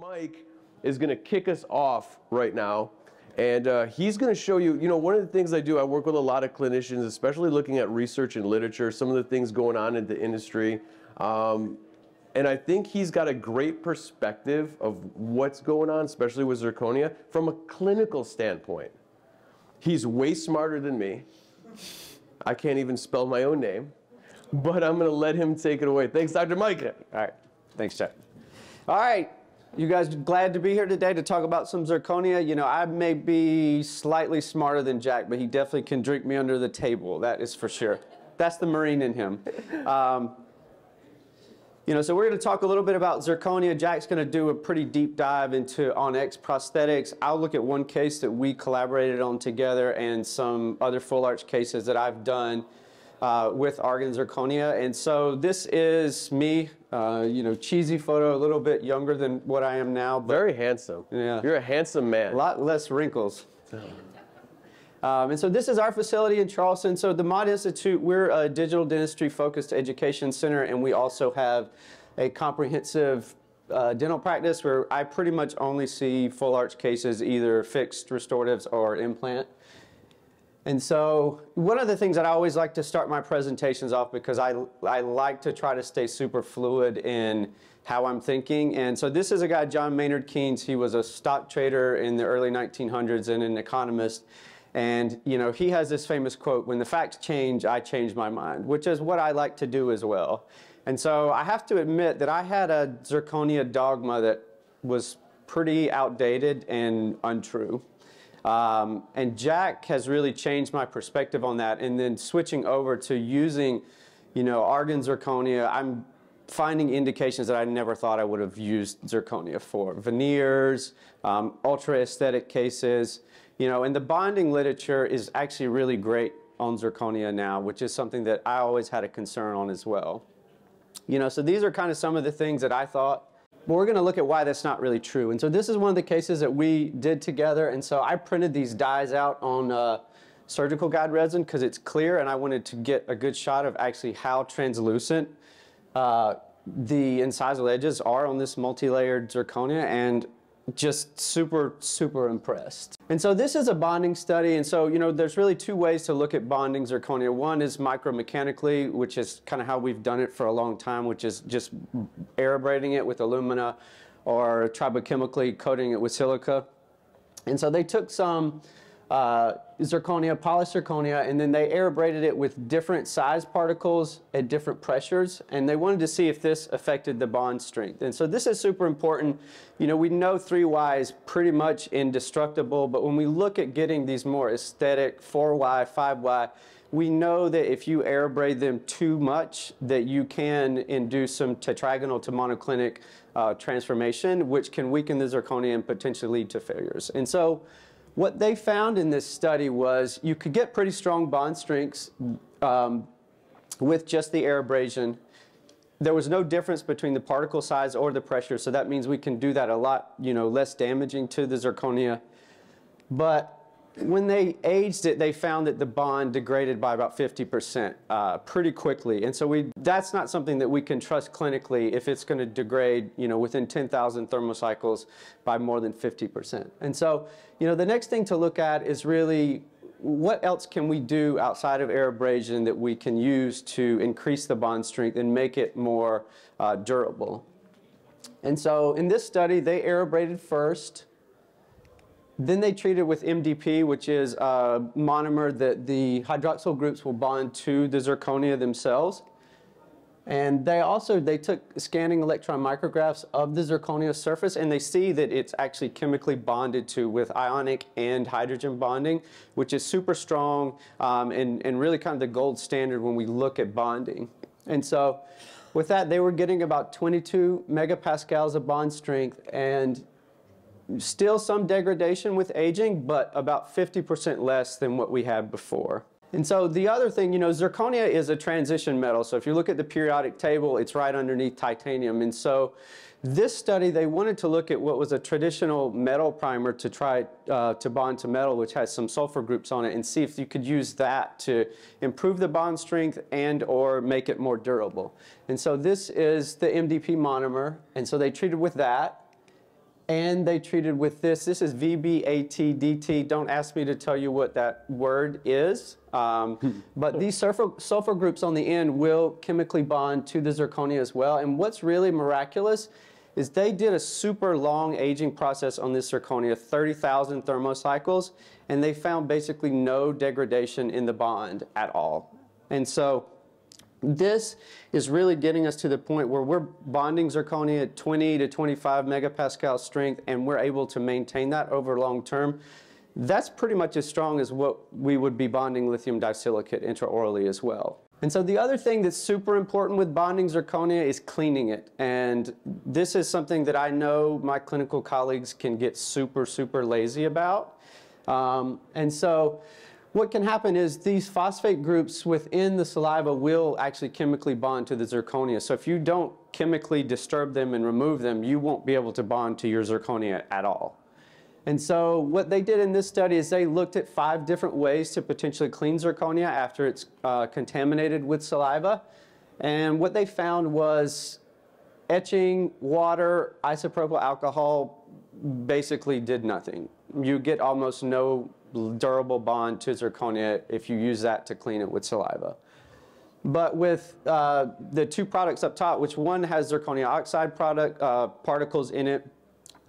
Mike is going to kick us off right now. And uh, he's going to show you, you know, one of the things I do, I work with a lot of clinicians, especially looking at research and literature, some of the things going on in the industry. Um, and I think he's got a great perspective of what's going on, especially with zirconia, from a clinical standpoint. He's way smarter than me. I can't even spell my own name, but I'm going to let him take it away. Thanks, Dr. Mike. All right. Thanks, Chuck. All right. You guys glad to be here today to talk about some zirconia? You know, I may be slightly smarter than Jack, but he definitely can drink me under the table. That is for sure. That's the Marine in him. Um, you know, so we're going to talk a little bit about zirconia. Jack's going to do a pretty deep dive into On-X prosthetics. I'll look at one case that we collaborated on together and some other full arch cases that I've done uh, with Argen zirconia. And so this is me, uh, you know, cheesy photo, a little bit younger than what I am now. But Very handsome. Yeah. You're a handsome man. A lot less wrinkles. Um, and so this is our facility in Charleston. So the Mott Institute, we're a digital dentistry focused education center, and we also have a comprehensive uh, dental practice where I pretty much only see full arch cases, either fixed restoratives or implant. And so one of the things that I always like to start my presentations off because I, I like to try to stay super fluid in how I'm thinking. And so this is a guy, John Maynard Keynes. He was a stock trader in the early 1900s and an economist. And you know, he has this famous quote, when the facts change, I change my mind, which is what I like to do as well. And so I have to admit that I had a zirconia dogma that was pretty outdated and untrue. Um, and Jack has really changed my perspective on that. And then switching over to using, you know, Argen zirconia, I'm finding indications that I never thought I would have used zirconia for. Veneers, um, ultra aesthetic cases, you know, and the bonding literature is actually really great on zirconia now, which is something that I always had a concern on as well. You know, so these are kind of some of the things that I thought, but we're going to look at why that's not really true. And so this is one of the cases that we did together. And so I printed these dies out on uh, surgical guide resin because it's clear and I wanted to get a good shot of actually how translucent uh, the incisal edges are on this multi-layered zirconia. And just super, super impressed. And so this is a bonding study. And so, you know, there's really two ways to look at bonding zirconia. One is micromechanically, which is kind of how we've done it for a long time, which is just air abrading it with alumina or tribochemically coating it with silica. And so they took some uh, zirconia, polyzirconia, and then they air abraded it with different size particles at different pressures, and they wanted to see if this affected the bond strength. And so this is super important. You know, we know 3Y is pretty much indestructible, but when we look at getting these more aesthetic 4Y, 5Y, we know that if you air them too much, that you can induce some tetragonal to monoclinic uh, transformation, which can weaken the zirconia and potentially lead to failures. And so what they found in this study was you could get pretty strong bond strengths um, with just the air abrasion. There was no difference between the particle size or the pressure, so that means we can do that a lot, you know, less damaging to the zirconia. But when they aged it, they found that the bond degraded by about 50% uh, pretty quickly. And so we, that's not something that we can trust clinically if it's going to degrade, you know, within 10,000 thermocycles by more than 50%. And so, you know, the next thing to look at is really what else can we do outside of air abrasion that we can use to increase the bond strength and make it more uh, durable. And so in this study, they air abraded first. Then they treat it with MDP, which is a monomer that the hydroxyl groups will bond to the zirconia themselves. And they also, they took scanning electron micrographs of the zirconia surface and they see that it's actually chemically bonded to with ionic and hydrogen bonding, which is super strong um, and, and really kind of the gold standard when we look at bonding. And so with that, they were getting about 22 megapascals of bond strength and Still some degradation with aging, but about 50% less than what we had before. And so the other thing, you know, zirconia is a transition metal. So if you look at the periodic table, it's right underneath titanium. And so this study, they wanted to look at what was a traditional metal primer to try uh, to bond to metal, which has some sulfur groups on it, and see if you could use that to improve the bond strength and or make it more durable. And so this is the MDP monomer. And so they treated with that. And they treated with this. This is VBATDT. Don't ask me to tell you what that word is. Um, but these sulfur, sulfur groups on the end will chemically bond to the zirconia as well. And what's really miraculous is they did a super long aging process on this zirconia, 30,000 thermocycles, and they found basically no degradation in the bond at all. And so this is really getting us to the point where we're bonding zirconia at 20 to 25 megapascal strength, and we're able to maintain that over long term. That's pretty much as strong as what we would be bonding lithium disilicate intraorally as well. And so the other thing that's super important with bonding zirconia is cleaning it. And this is something that I know my clinical colleagues can get super, super lazy about. Um, and so what can happen is these phosphate groups within the saliva will actually chemically bond to the zirconia. So if you don't chemically disturb them and remove them, you won't be able to bond to your zirconia at all. And so what they did in this study is they looked at five different ways to potentially clean zirconia after it's uh, contaminated with saliva. And what they found was etching, water, isopropyl alcohol basically did nothing. You get almost no durable bond to zirconia if you use that to clean it with saliva. But with uh, the two products up top, which one has zirconia oxide product uh, particles in it,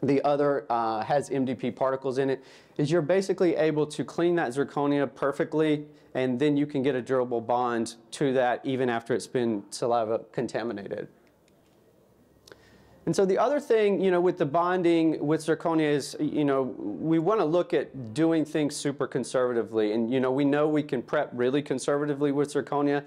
the other uh, has MDP particles in it, is you're basically able to clean that zirconia perfectly, and then you can get a durable bond to that even after it's been saliva contaminated. And so the other thing, you know, with the bonding with zirconia is, you know, we want to look at doing things super conservatively. And, you know, we know we can prep really conservatively with zirconia.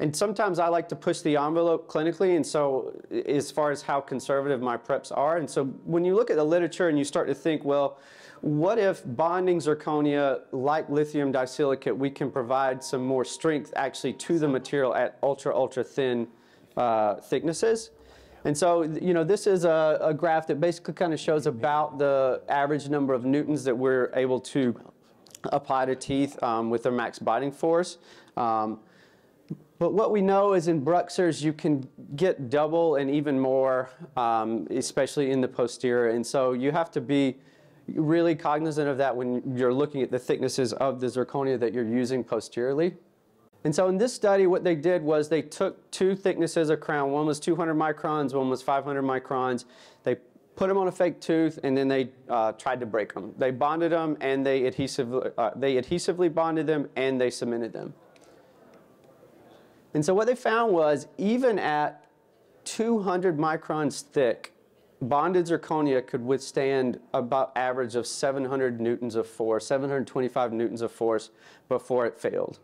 And sometimes I like to push the envelope clinically, and so as far as how conservative my preps are. And so when you look at the literature and you start to think, well, what if bonding zirconia, like lithium disilicate, we can provide some more strength actually to the material at ultra, ultra thin uh, thicknesses? And so, you know, this is a, a graph that basically kind of shows about the average number of newtons that we're able to apply to teeth um, with their max biting force. Um, but what we know is in bruxers, you can get double and even more, um, especially in the posterior. And so you have to be really cognizant of that when you're looking at the thicknesses of the zirconia that you're using posteriorly. And so in this study, what they did was they took two thicknesses of crown. One was 200 microns, one was 500 microns. They put them on a fake tooth, and then they uh, tried to break them. They bonded them, and they, adhesive, uh, they adhesively bonded them, and they cemented them. And so what they found was even at 200 microns thick, bonded zirconia could withstand about average of 700 newtons of force, 725 newtons of force before it failed.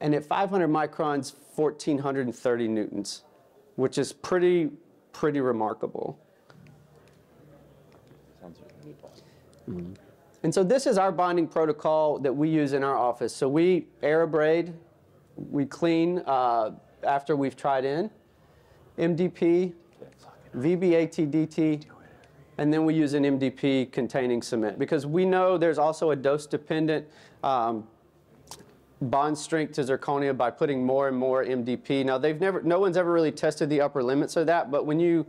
And at 500 microns, 1,430 newtons, which is pretty, pretty remarkable. Mm. And so this is our bonding protocol that we use in our office. So we air abrade, we clean uh, after we've tried in, MDP, VBATDT, and then we use an MDP containing cement because we know there's also a dose dependent um, bond strength to zirconia by putting more and more MDP. Now they've never, no one's ever really tested the upper limits of that, but when you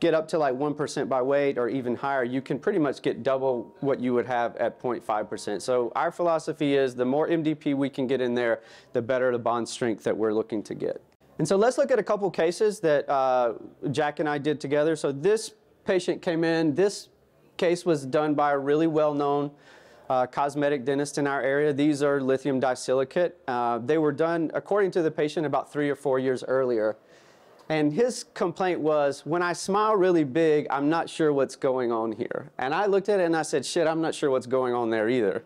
get up to like 1% by weight or even higher, you can pretty much get double what you would have at 0.5%. So our philosophy is the more MDP we can get in there, the better the bond strength that we're looking to get. And so let's look at a couple cases that uh, Jack and I did together. So this patient came in, this case was done by a really well-known uh, cosmetic dentist in our area. These are lithium disilicate. Uh, they were done, according to the patient, about three or four years earlier. And his complaint was, when I smile really big, I'm not sure what's going on here. And I looked at it and I said, shit, I'm not sure what's going on there either.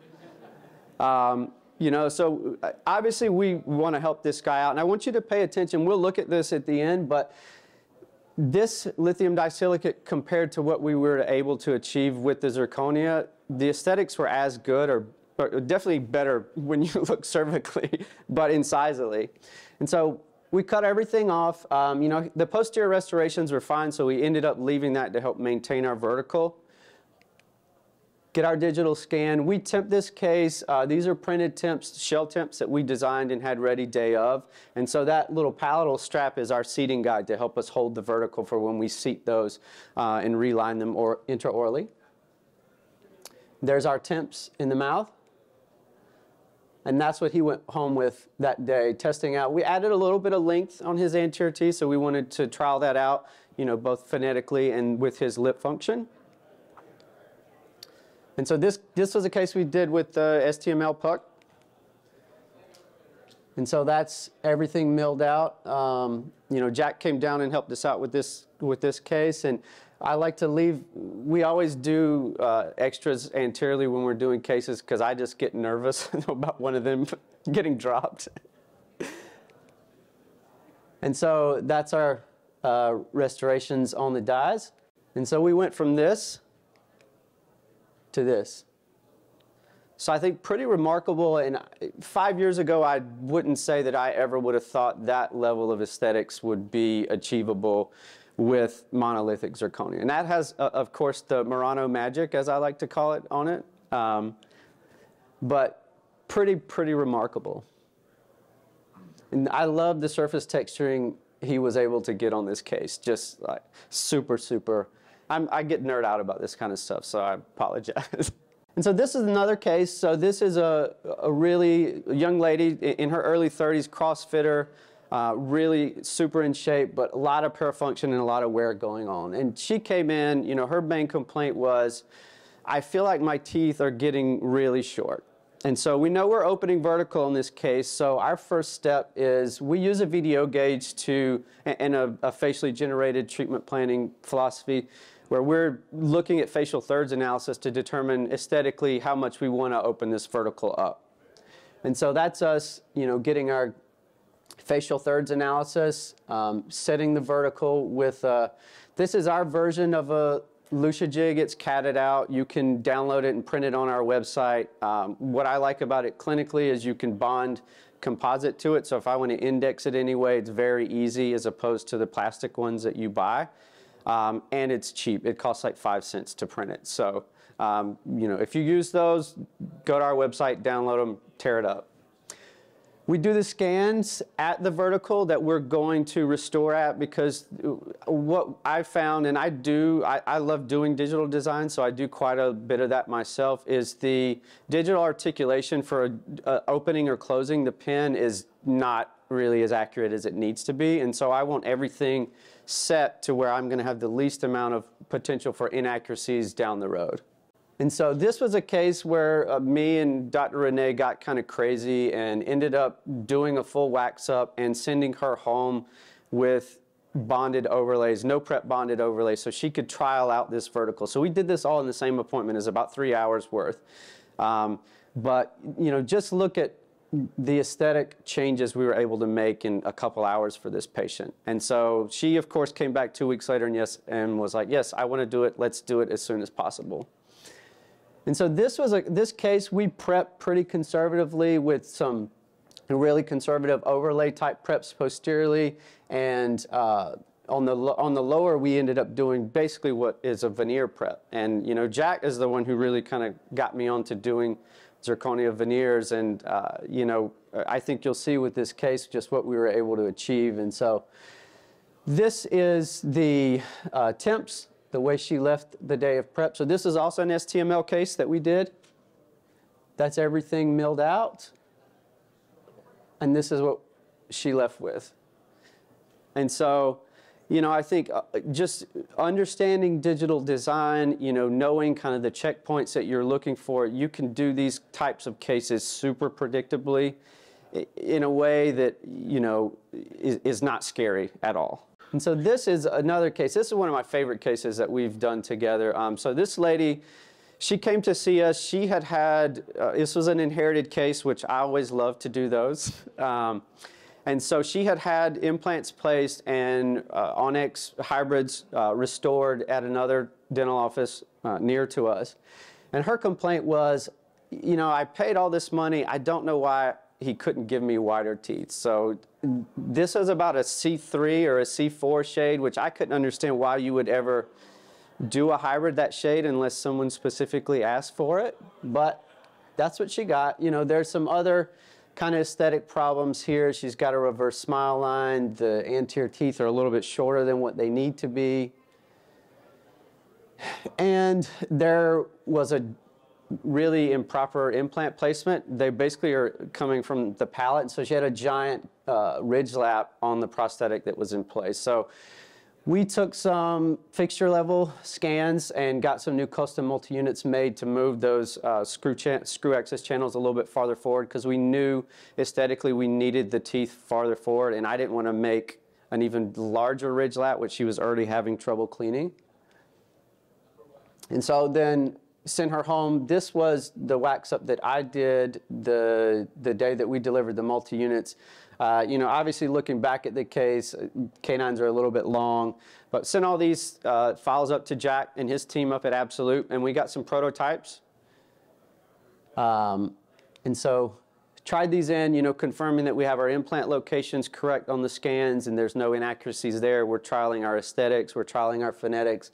Um, you know, so uh, obviously we want to help this guy out. And I want you to pay attention. We'll look at this at the end, but this lithium disilicate compared to what we were able to achieve with the zirconia, the aesthetics were as good or, or definitely better when you look cervically, but incisally. And so we cut everything off. Um, you know, the posterior restorations were fine, so we ended up leaving that to help maintain our vertical. Get our digital scan. We temp this case. Uh, these are printed temps, shell temps that we designed and had ready day of. And so that little palatal strap is our seating guide to help us hold the vertical for when we seat those uh, and reline them or intraorally. There's our temps in the mouth. And that's what he went home with that day, testing out. We added a little bit of length on his anterior teeth, so we wanted to trial that out, you know, both phonetically and with his lip function. And so this, this was a case we did with the STML puck. And so that's everything milled out. Um, you know, Jack came down and helped us out with this, with this case. And I like to leave, we always do uh, extras anteriorly when we're doing cases because I just get nervous about one of them getting dropped. and so that's our uh, restorations on the dies. And so we went from this to this. So I think pretty remarkable. And five years ago, I wouldn't say that I ever would have thought that level of aesthetics would be achievable with monolithic zirconia. And that has, uh, of course, the Marrano magic, as I like to call it, on it. Um, but pretty, pretty remarkable. And I love the surface texturing he was able to get on this case. Just like super, super I'm, i get nerd out about this kind of stuff, so I apologize. and so this is another case. So this is a, a really young lady in her early 30s, CrossFitter, uh, really super in shape, but a lot of parafunction and a lot of wear going on. And she came in, you know, her main complaint was, I feel like my teeth are getting really short. And so we know we're opening vertical in this case, so our first step is we use a VDO gauge to, and a, a facially generated treatment planning philosophy where we're looking at facial thirds analysis to determine aesthetically how much we want to open this vertical up. And so that's us, you know, getting our facial thirds analysis, um, setting the vertical with, uh, this is our version of a Lucia jig. It's catted out. You can download it and print it on our website. Um, what I like about it clinically is you can bond composite to it. So if I want to index it anyway, it's very easy as opposed to the plastic ones that you buy. Um, and it's cheap. It costs like five cents to print it. So, um, you know, if you use those, go to our website, download them, tear it up. We do the scans at the vertical that we're going to restore at because what I found, and I do, I, I, love doing digital design, so I do quite a bit of that myself, is the digital articulation for a, a opening or closing the pen is not really as accurate as it needs to be. And so I want everything set to where I'm going to have the least amount of potential for inaccuracies down the road. And so this was a case where uh, me and Dr. Renee got kind of crazy and ended up doing a full wax up and sending her home with bonded overlays, no prep bonded overlays, so she could trial out this vertical. So we did this all in the same appointment, is about three hours worth. Um, but you know, just look at the aesthetic changes we were able to make in a couple hours for this patient. And so she, of course, came back two weeks later and yes, and was like, yes, I want to do it. Let's do it as soon as possible. And so this was a, this case we prepped pretty conservatively with some really conservative overlay type preps posteriorly. And uh, on the, on the lower, we ended up doing basically what is a veneer prep. And, you know, Jack is the one who really kind of got me onto doing zirconia veneers. And, uh, you know, I think you'll see with this case just what we were able to achieve. And so this is the uh, temps, the way she left the day of prep. So this is also an STML case that we did. That's everything milled out. And this is what she left with. And so you know, I think uh, just understanding digital design, you know, knowing kind of the checkpoints that you're looking for, you can do these types of cases super predictably in a way that, you know, is, is not scary at all. And so this is another case. This is one of my favorite cases that we've done together. Um, so this lady, she came to see us. She had had, uh, this was an inherited case, which I always love to do those. Um, and so she had had implants placed and uh, Onyx hybrids uh, restored at another dental office uh, near to us. And her complaint was, you know, I paid all this money. I don't know why he couldn't give me whiter teeth. So this was about a C3 or a C4 shade, which I couldn't understand why you would ever do a hybrid that shade unless someone specifically asked for it, but that's what she got. You know, there's some other kind of aesthetic problems here. She's got a reverse smile line. The anterior teeth are a little bit shorter than what they need to be. And there was a really improper implant placement. They basically are coming from the palate, so she had a giant uh, ridge lap on the prosthetic that was in place. So we took some fixture level scans and got some new custom multi-units made to move those uh, screw, screw access channels a little bit farther forward because we knew aesthetically we needed the teeth farther forward and I didn't want to make an even larger ridge lap, which she was already having trouble cleaning. And so then sent her home. This was the wax up that I did the, the day that we delivered the multi-units. Uh, you know, obviously looking back at the case, uh, canines are a little bit long, but sent all these uh, files up to Jack and his team up at Absolute, and we got some prototypes. Um, and so tried these in, you know, confirming that we have our implant locations correct on the scans and there's no inaccuracies there. We're trialing our aesthetics, we're trialing our phonetics.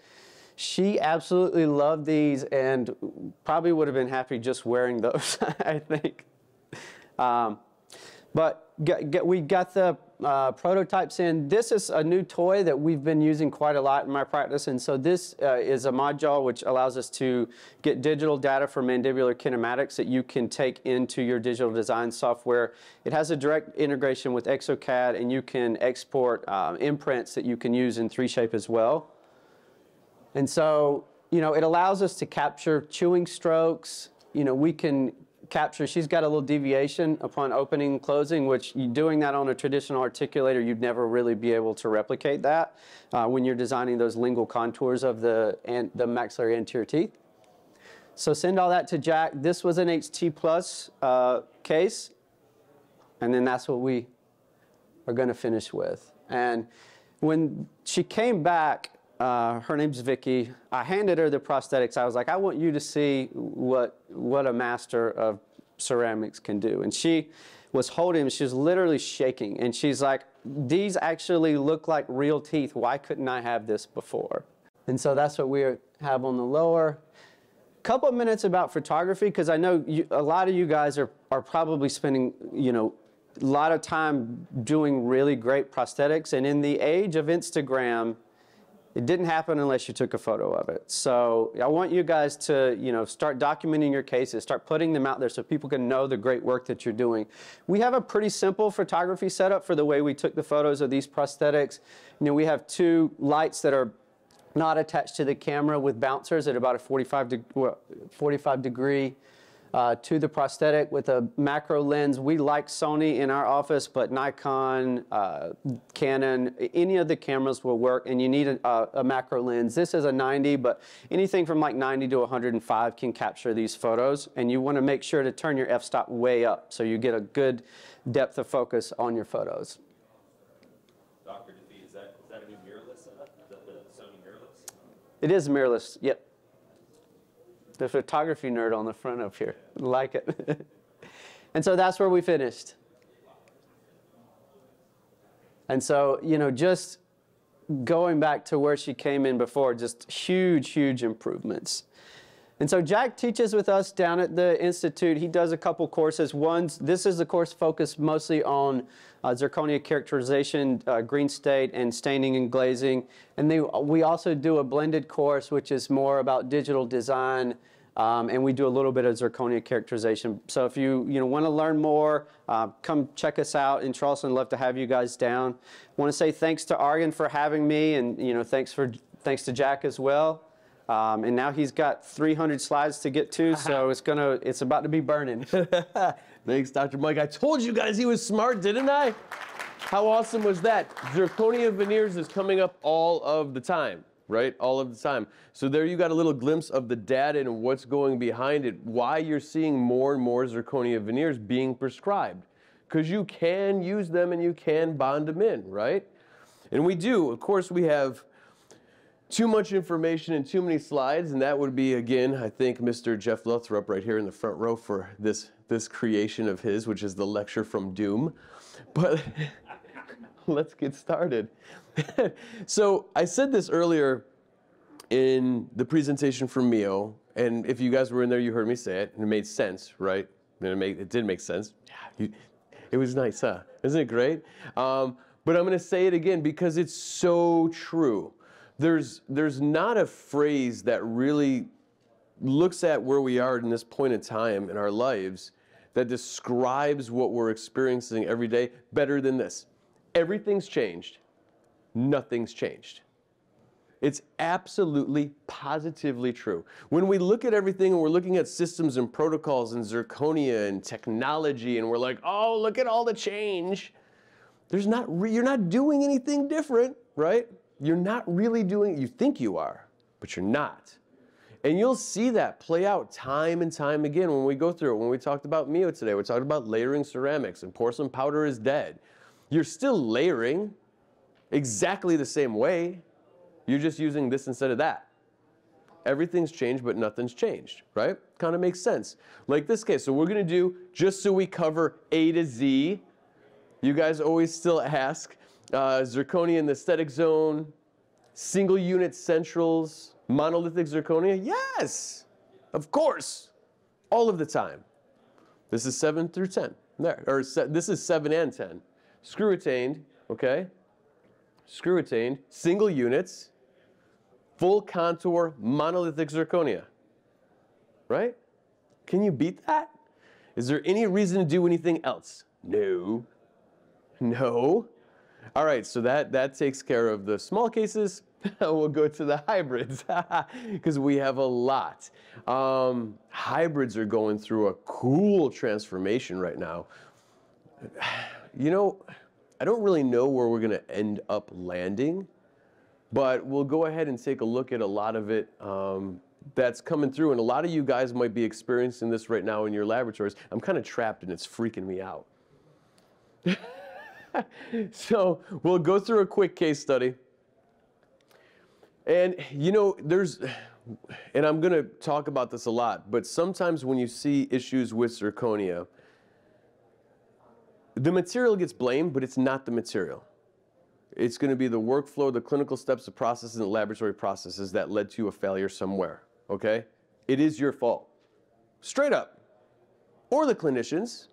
She absolutely loved these and probably would have been happy just wearing those, I think. Um, but get, get, we got the uh, prototypes in. This is a new toy that we've been using quite a lot in my practice. And so this uh, is a module which allows us to get digital data for mandibular kinematics that you can take into your digital design software. It has a direct integration with Exocad and you can export um, imprints that you can use in 3Shape as well. And so, you know, it allows us to capture chewing strokes. You know, we can capture, she's got a little deviation upon opening and closing, which doing that on a traditional articulator, you'd never really be able to replicate that uh, when you're designing those lingual contours of the, and the maxillary anterior teeth. So send all that to Jack. This was an HT Plus uh, case, and then that's what we are going to finish with. And when she came back, uh, her name's Vicky. I handed her the prosthetics. I was like, I want you to see what, what a master of ceramics can do. And she was holding them. She was literally shaking. And she's like, these actually look like real teeth. Why couldn't I have this before? And so that's what we have on the lower. Couple minutes about photography, because I know you, a lot of you guys are, are probably spending, you know, a lot of time doing really great prosthetics. And in the age of Instagram, it didn't happen unless you took a photo of it. So I want you guys to, you know, start documenting your cases, start putting them out there so people can know the great work that you're doing. We have a pretty simple photography setup for the way we took the photos of these prosthetics. You know, we have two lights that are not attached to the camera with bouncers at about a 45, de 45 degree uh, to the prosthetic with a macro lens. We like Sony in our office, but Nikon, uh, Canon, any of the cameras will work, and you need a, a, macro lens. This is a 90, but anything from like 90 to 105 can capture these photos, and you want to make sure to turn your f-stop way up so you get a good depth of focus on your photos. Dr. DeFee, is that, is that a new mirrorless setup? the Sony mirrorless? It is mirrorless, yep the photography nerd on the front up here. Like it. and so that's where we finished. And so, you know, just going back to where she came in before, just huge, huge improvements. And so Jack teaches with us down at the Institute. He does a couple courses. One, this is a course focused mostly on uh, zirconia characterization, uh, green state, and staining and glazing. And they, we also do a blended course, which is more about digital design, um, and we do a little bit of zirconia characterization. So if you, you know, want to learn more, uh, come check us out in Charleston. Love to have you guys down. want to say thanks to Argen for having me, and you know, thanks for thanks to Jack as well. Um, and now he's got 300 slides to get to, so it's gonna, it's about to be burning. Thanks, Dr. Mike. I told you guys he was smart, didn't I? How awesome was that? Zirconia veneers is coming up all of the time, right? All of the time. So there you got a little glimpse of the data and what's going behind it, why you're seeing more and more zirconia veneers being prescribed. Because you can use them and you can bond them in, right? And we do. Of course, we have too much information and too many slides, and that would be, again, I think, Mr. Jeff Lothrop right here in the front row for this, this creation of his, which is the lecture from Doom. But let's get started. so I said this earlier, in the presentation from Miyo, and if you guys were in there, you heard me say it, and it made sense, right? And it, made, it did make sense. It was nice, huh? Isn't it great? Um, but I'm going to say it again because it's so true. There's, there's not a phrase that really looks at where we are in this point in time in our lives that describes what we're experiencing every day better than this. Everything's changed, nothing's changed. It's absolutely, positively true. When we look at everything and we're looking at systems and protocols and zirconia and technology, and we're like, oh, look at all the change. There's not, you're not doing anything different, right? You're not really doing, you think you are, but you're not. And you'll see that play out time and time again when we go through it. When we talked about Miyo today, we talked about layering ceramics and porcelain powder is dead. You're still layering exactly the same way. You're just using this instead of that. Everything's changed, but nothing's changed, right? Kind of makes sense. Like this case, so we're gonna do, just so we cover A to Z, you guys always still ask, uh, zirconia in the aesthetic zone, single unit centrals, monolithic zirconia? Yes, of course, all of the time. This is 7 through 10, there, or this is 7 and 10. Screw retained, okay? Screw retained, single units, full contour monolithic zirconia. Right? Can you beat that? Is there any reason to do anything else? No. No. All right, so that, that takes care of the small cases. we'll go to the hybrids because we have a lot. Um, hybrids are going through a cool transformation right now. You know, I don't really know where we're going to end up landing but we'll go ahead and take a look at a lot of it um, that's coming through. And a lot of you guys might be experiencing this right now in your laboratories. I'm kind of trapped and it's freaking me out. so we'll go through a quick case study. And you know, there's, and I'm going to talk about this a lot, but sometimes when you see issues with zirconia, the material gets blamed, but it's not the material. It's going to be the workflow, the clinical steps, the processes, and the laboratory processes that led to a failure somewhere, okay? It is your fault. Straight up. Or the clinicians,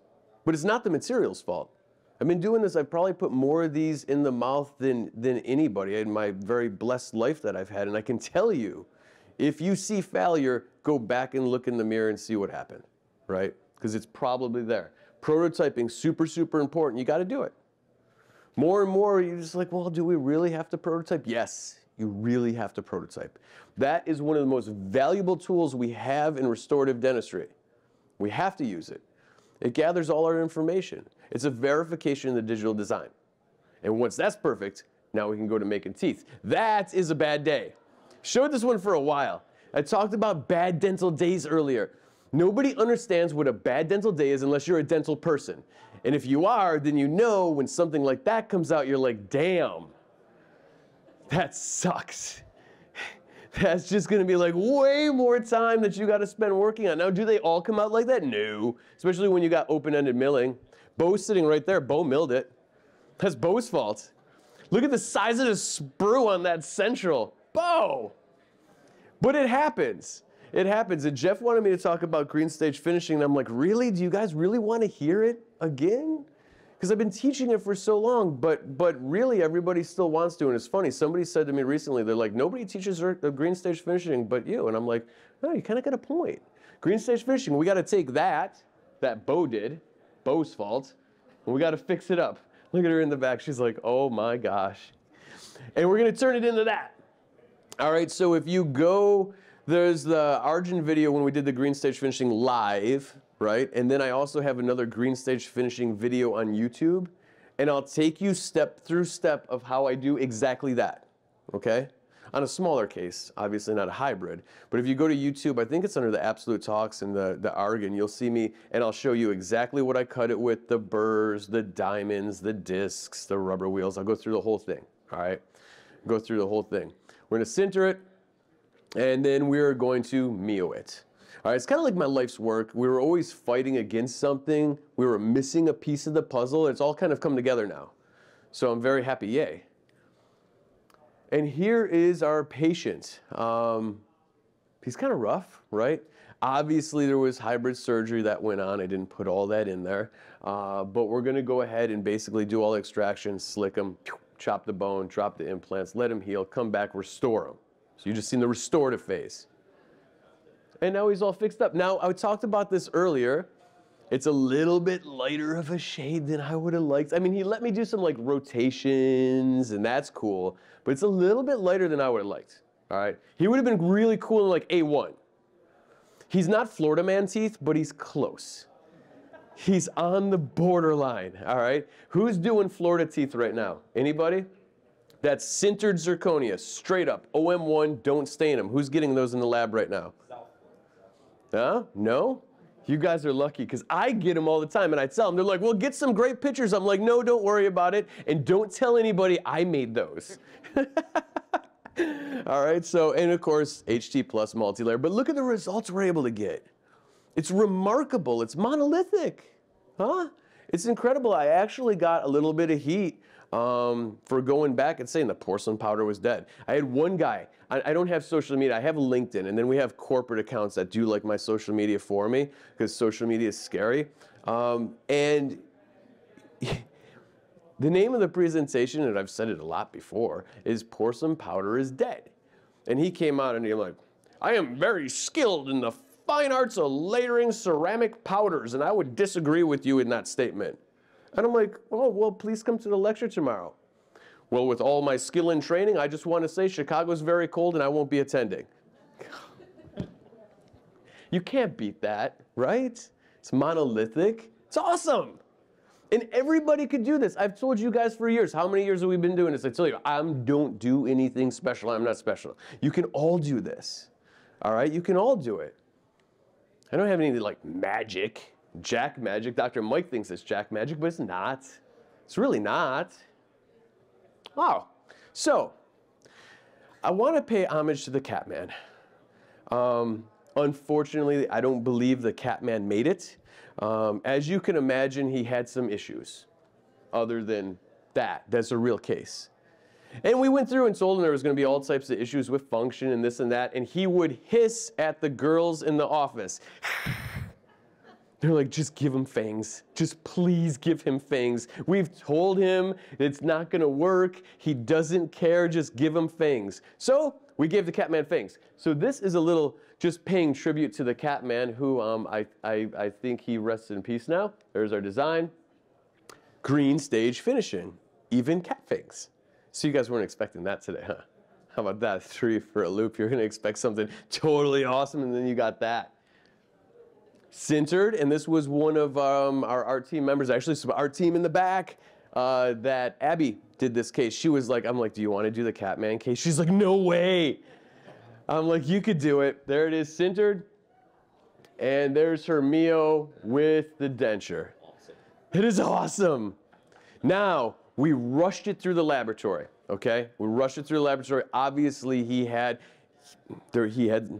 but it's not the material's fault. I've been doing this, I've probably put more of these in the mouth than, than anybody in my very blessed life that I've had. And I can tell you, if you see failure, go back and look in the mirror and see what happened, right? Because it's probably there. Prototyping, super, super important. You got to do it. More and more, you're just like, well, do we really have to prototype? Yes, you really have to prototype. That is one of the most valuable tools we have in restorative dentistry. We have to use it. It gathers all our information. It's a verification in the digital design. And once that's perfect, now we can go to making teeth. That is a bad day. Showed this one for a while. I talked about bad dental days earlier. Nobody understands what a bad dental day is unless you're a dental person. And if you are, then you know when something like that comes out, you're like, damn, that sucks. That's just gonna be like way more time that you gotta spend working on. Now, do they all come out like that? No, especially when you got open-ended milling. Bo's sitting right there, Bo milled it. That's Bo's fault. Look at the size of the sprue on that central. Bo! But it happens. It happens. And Jeff wanted me to talk about green stage finishing, and I'm like, really? Do you guys really want to hear it again? Because I've been teaching it for so long, but but really everybody still wants to. And it's funny. Somebody said to me recently, they're like, nobody teaches uh, green stage finishing but you. And I'm like, no, you kind of got a point. Green stage finishing, we got to take that, that Bo did, Bo's fault, we got to fix it up. Look at her in the back. She's like, oh my gosh. And we're going to turn it into that. All right, so if you go there's the Argen video when we did the green stage finishing live, right? And then I also have another green stage finishing video on YouTube. And I'll take you step through step of how I do exactly that, okay? On a smaller case, obviously not a hybrid. But if you go to YouTube, I think it's under the Absolute Talks and the, the Argen, you'll see me and I'll show you exactly what I cut it with, the burrs, the diamonds, the discs, the rubber wheels. I'll go through the whole thing, all right? Go through the whole thing. We're gonna sinter it, and then we're going to Miyo it. All right, it's kind of like my life's work. We were always fighting against something. We were missing a piece of the puzzle. It's all kind of come together now. So I'm very happy, yay. And here is our patient. Um, he's kind of rough, right? Obviously, there was hybrid surgery that went on. I didn't put all that in there. Uh, but we're going to go ahead and basically do all the extractions, slick them, chop the bone, drop the implants, let him heal, come back, restore him. So you just seen the restorative phase. And now he's all fixed up. Now, I talked about this earlier. It's a little bit lighter of a shade than I would have liked. I mean, he let me do some like rotations, and that's cool, but it's a little bit lighter than I would have liked. All right. He would have been really cool in like A1. He's not Florida man teeth, but he's close. He's on the borderline. All right. Who's doing Florida teeth right now? Anybody? That's sintered zirconia, straight up. OM1, don't stain them. Who's getting those in the lab right now? Huh? No? You guys are lucky because I get them all the time and I tell them, they're like, well, get some great pictures. I'm like, no, don't worry about it. And don't tell anybody I made those. all right, so, and of course, HT plus multi-layer. But look at the results we're able to get. It's remarkable. It's monolithic. Huh? It's incredible. I actually got a little bit of heat um, for going back and saying the porcelain powder was dead. I had one guy, I, I, don't have social media, I have LinkedIn, and then we have corporate accounts that do like my social media for me because social media is scary. Um, and the name of the presentation, and I've said it a lot before, is Porcelain Powder is Dead. And he came out and he's like, I am very skilled in the fine arts of layering ceramic powders, and I would disagree with you in that statement. And I'm like, oh, well, please come to the lecture tomorrow. Well, with all my skill and training, I just want to say Chicago's very cold and I won't be attending. you can't beat that, right? It's monolithic. It's awesome. And everybody could do this. I've told you guys for years. How many years have we been doing this? I tell you, I don't do anything special. I'm not special. You can all do this. All right? You can all do it. I don't have any like magic. Jack magic. Dr. Mike thinks it's Jack magic, but it's not. It's really not. Wow. So, I want to pay homage to the Catman. Um, unfortunately, I don't believe the Catman made it. Um, as you can imagine, he had some issues other than that. That's a real case. And we went through and told him there was going to be all types of issues with function and this and that, and he would hiss at the girls in the office. They're like, just give him fangs. Just please give him fangs. We've told him it's not gonna work. He doesn't care, just give him fangs. So we gave the Catman fangs. So this is a little just paying tribute to the Catman who um, I, I, I think he rests in peace now. There's our design. Green stage finishing, even cat fangs. So you guys weren't expecting that today, huh? How about that? Three for a loop. You're gonna expect something totally awesome and then you got that sintered, and this was one of um, our, our team members, actually, our team in the back, uh, that Abby did this case. She was like, I'm like, do you want to do the Catman case? She's like, no way. I'm like, you could do it. There it is, sintered. And there's her Miyo with the denture. Awesome. It is awesome. Now, we rushed it through the laboratory, okay? We rushed it through the laboratory. Obviously, he had, there, he had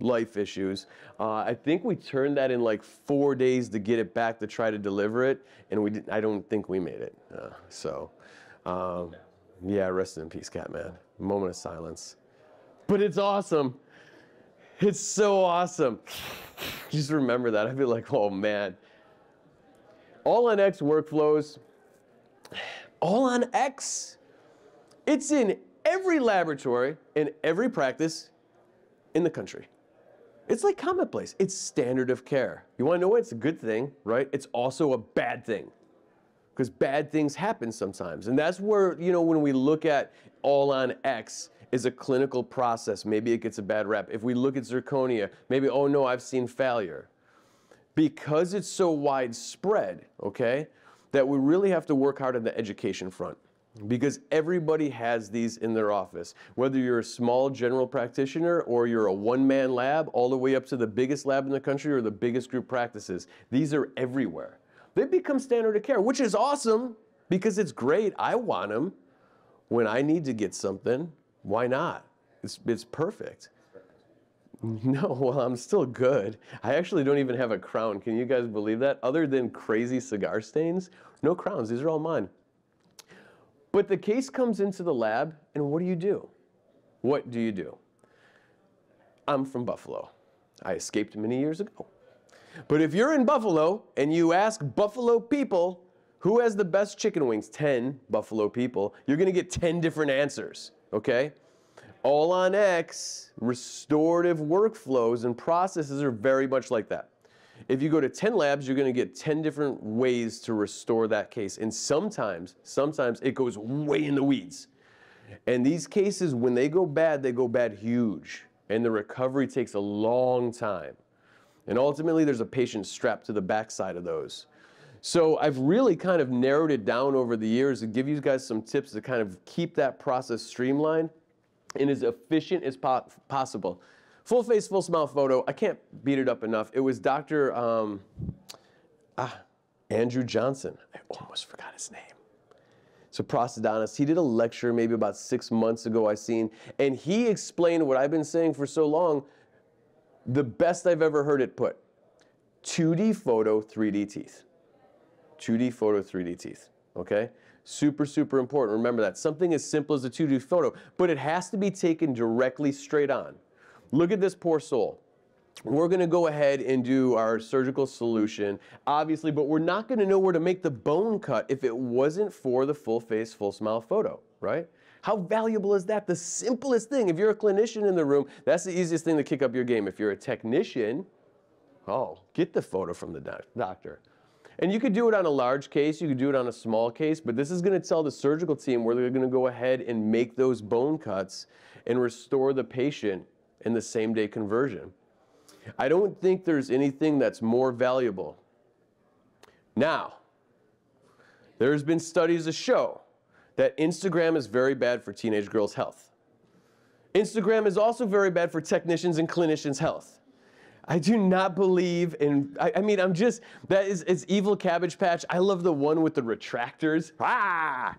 life issues. Uh, I think we turned that in like four days to get it back to try to deliver it, and we did, I don't think we made it. Uh, so, um, yeah, rest in peace, Catman. Moment of silence. But it's awesome. It's so awesome. Just remember that. I'd be like, oh man. All on X workflows. All on X. It's in every laboratory, in every practice in the country. It's like commonplace. It's standard of care. You want to know what? It's a good thing, right? It's also a bad thing because bad things happen sometimes. And that's where, you know, when we look at all on X is a clinical process, maybe it gets a bad rep. If we look at zirconia, maybe, oh no, I've seen failure. Because it's so widespread, okay, that we really have to work hard on the education front because everybody has these in their office. Whether you're a small general practitioner or you're a one-man lab, all the way up to the biggest lab in the country or the biggest group practices, these are everywhere. They've become standard of care, which is awesome because it's great. I want them. When I need to get something, why not? It's, it's perfect. No, well, I'm still good. I actually don't even have a crown. Can you guys believe that? Other than crazy cigar stains, no crowns. These are all mine. But the case comes into the lab, and what do you do? What do you do? I'm from Buffalo. I escaped many years ago. But if you're in Buffalo and you ask Buffalo people who has the best chicken wings, 10 Buffalo people, you're going to get 10 different answers, okay? All on X, restorative workflows and processes are very much like that. If you go to 10 labs, you're going to get 10 different ways to restore that case. And sometimes, sometimes it goes way in the weeds. And these cases, when they go bad, they go bad huge. And the recovery takes a long time. And ultimately, there's a patient strapped to the backside of those. So I've really kind of narrowed it down over the years to give you guys some tips to kind of keep that process streamlined and as efficient as po possible. Full face, full smile photo. I can't beat it up enough. It was Dr. Um, ah, Andrew Johnson. I almost forgot his name. So prosthodontist. He did a lecture maybe about six months ago I seen, and he explained what I've been saying for so long, the best I've ever heard it put. 2D photo, 3D teeth. 2D photo, 3D teeth. Okay? Super, super important. Remember that. Something as simple as a 2D photo, but it has to be taken directly straight on. Look at this poor soul. We're going to go ahead and do our surgical solution, obviously, but we're not going to know where to make the bone cut if it wasn't for the full face, full smile photo, right? How valuable is that? The simplest thing. If you're a clinician in the room, that's the easiest thing to kick up your game. If you're a technician, oh, get the photo from the doc doctor. And you could do it on a large case, you could do it on a small case, but this is going to tell the surgical team where they're going to go ahead and make those bone cuts and restore the patient in the same day conversion. I don't think there's anything that's more valuable. Now, there's been studies that show that Instagram is very bad for teenage girls' health. Instagram is also very bad for technicians and clinicians' health. I do not believe in, I, I, mean, I'm just, that is, it's evil Cabbage Patch. I love the one with the retractors. Ah!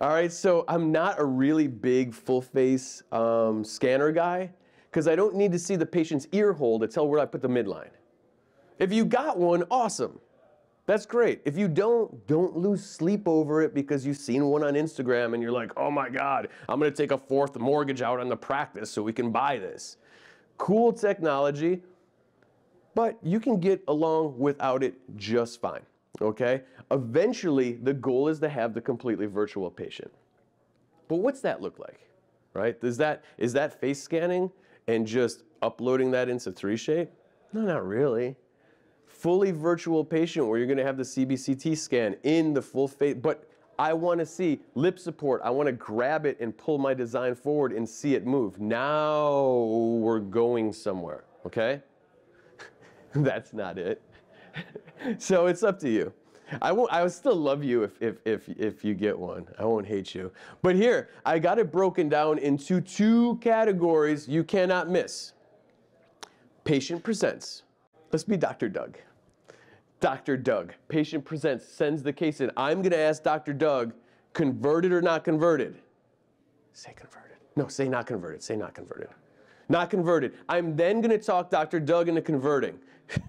All right, so I'm not a really big full face um, scanner guy because I don't need to see the patient's ear hole to tell where I put the midline. If you got one, awesome. That's great. If you don't, don't lose sleep over it because you've seen one on Instagram and you're like, oh my God, I'm gonna take a fourth mortgage out on the practice so we can buy this. Cool technology, but you can get along without it just fine, okay? Eventually, the goal is to have the completely virtual patient. But what's that look like, right? Is that, is that face scanning and just uploading that into 3Shape? No, not really fully virtual patient where you're going to have the CBCT scan in the full face, but I want to see lip support. I want to grab it and pull my design forward and see it move. Now we're going somewhere, okay? That's not it. so it's up to you. I won't, I will still love you if, if, if, if you get one. I won't hate you. But here, I got it broken down into two categories you cannot miss. Patient presents. Let's be Dr. Doug. Dr. Doug. Patient presents, sends the case in. I'm going to ask Dr. Doug, converted or not converted? Say converted. No, say not converted. Say not converted. Not converted. I'm then going to talk Dr. Doug into converting.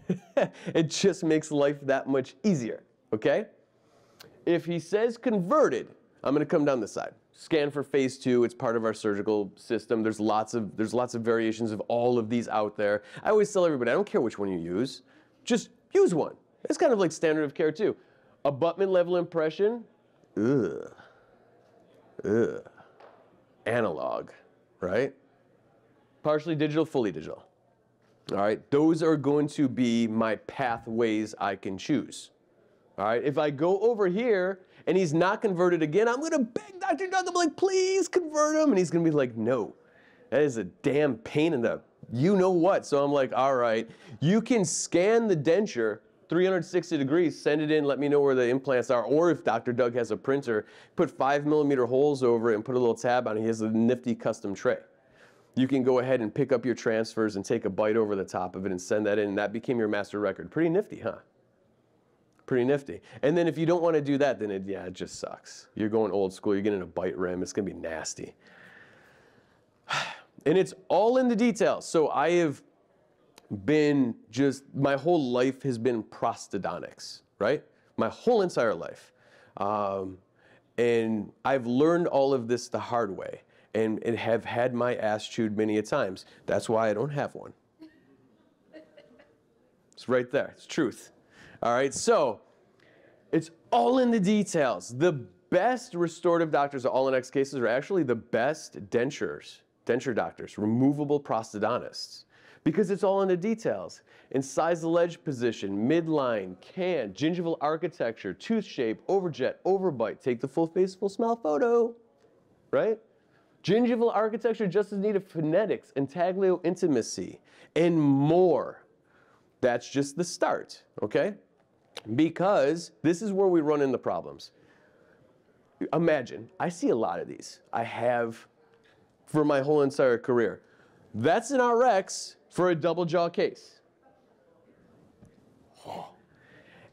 it just makes life that much easier, okay? If he says converted, I'm to come down this side. Scan for phase two. It's part of our surgical system. There's lots of there's lots of variations of all of these out there. I always tell everybody, I don't care which one you use, just use one. It's kind of like standard of care too. Abutment level impression, ugh, ugh. Analog, right? Partially digital, fully digital. All right, those are going to be my pathways I can choose. All right, if I go over here and he's not converted again, I'm gonna beg Dr. Doug, I'm like, please convert him. And he's gonna be like, no, that is a damn pain in the you know what. So I'm like, all right, you can scan the denture 360 degrees, send it in, let me know where the implants are. Or if Dr. Doug has a printer, put five millimeter holes over it and put a little tab on it. He has a nifty custom tray. You can go ahead and pick up your transfers and take a bite over the top of it and send that in. And that became your master record. Pretty nifty, huh? Pretty nifty. And then if you don't want to do that, then it, yeah, it just sucks. You're going old school. You're getting a bite rim. It's going to be nasty. And it's all in the details. So I have been just, my whole life has been prosthodontics, right? My whole entire life. Um, and I've learned all of this the hard way and, and have had my ass chewed many a times. That's why I don't have one. It's right there. It's truth. All right. So it's all in the details. The best restorative doctors of all in X cases are actually the best dentures, denture doctors, removable prosthodontists, because it's all in the details. Incisal edge position, midline, can, gingival architecture, tooth shape, overjet, overbite. Take the full face, full smile photo, right? Gingival architecture just as of phonetics, intaglio intimacy, and more. That's just the start, okay? Because this is where we run into problems. Imagine, I see a lot of these. I have for my whole entire career. That's an RX for a double jaw case.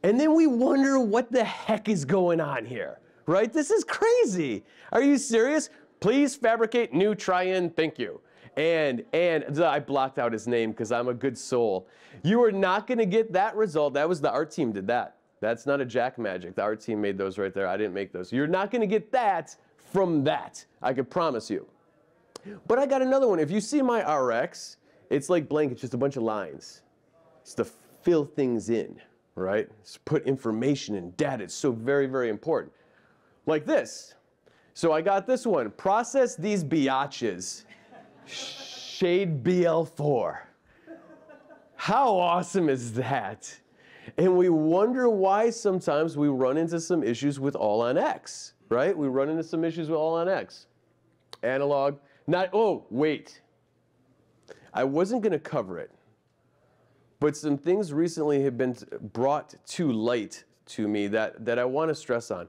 And then we wonder what the heck is going on here, right? This is crazy. Are you serious? Please fabricate new try-in, thank you. And, and I blocked out his name because I'm a good soul. You are not gonna get that result. That was the art team did that. That's not a jack magic. The art team made those right there. I didn't make those. You're not gonna get that from that. I can promise you. But I got another one. If you see my RX, it's like blank, it's just a bunch of lines. It's to fill things in, right? It's put information and data. It's so very, very important. Like this. So I got this one. Process these biatches. Shade BL4. How awesome is that? And we wonder why sometimes we run into some issues with all on X, right? We run into some issues with all on X. Analog, not, oh, wait. I wasn't going to cover it, but some things recently have been brought to light to me that, that I want to stress on.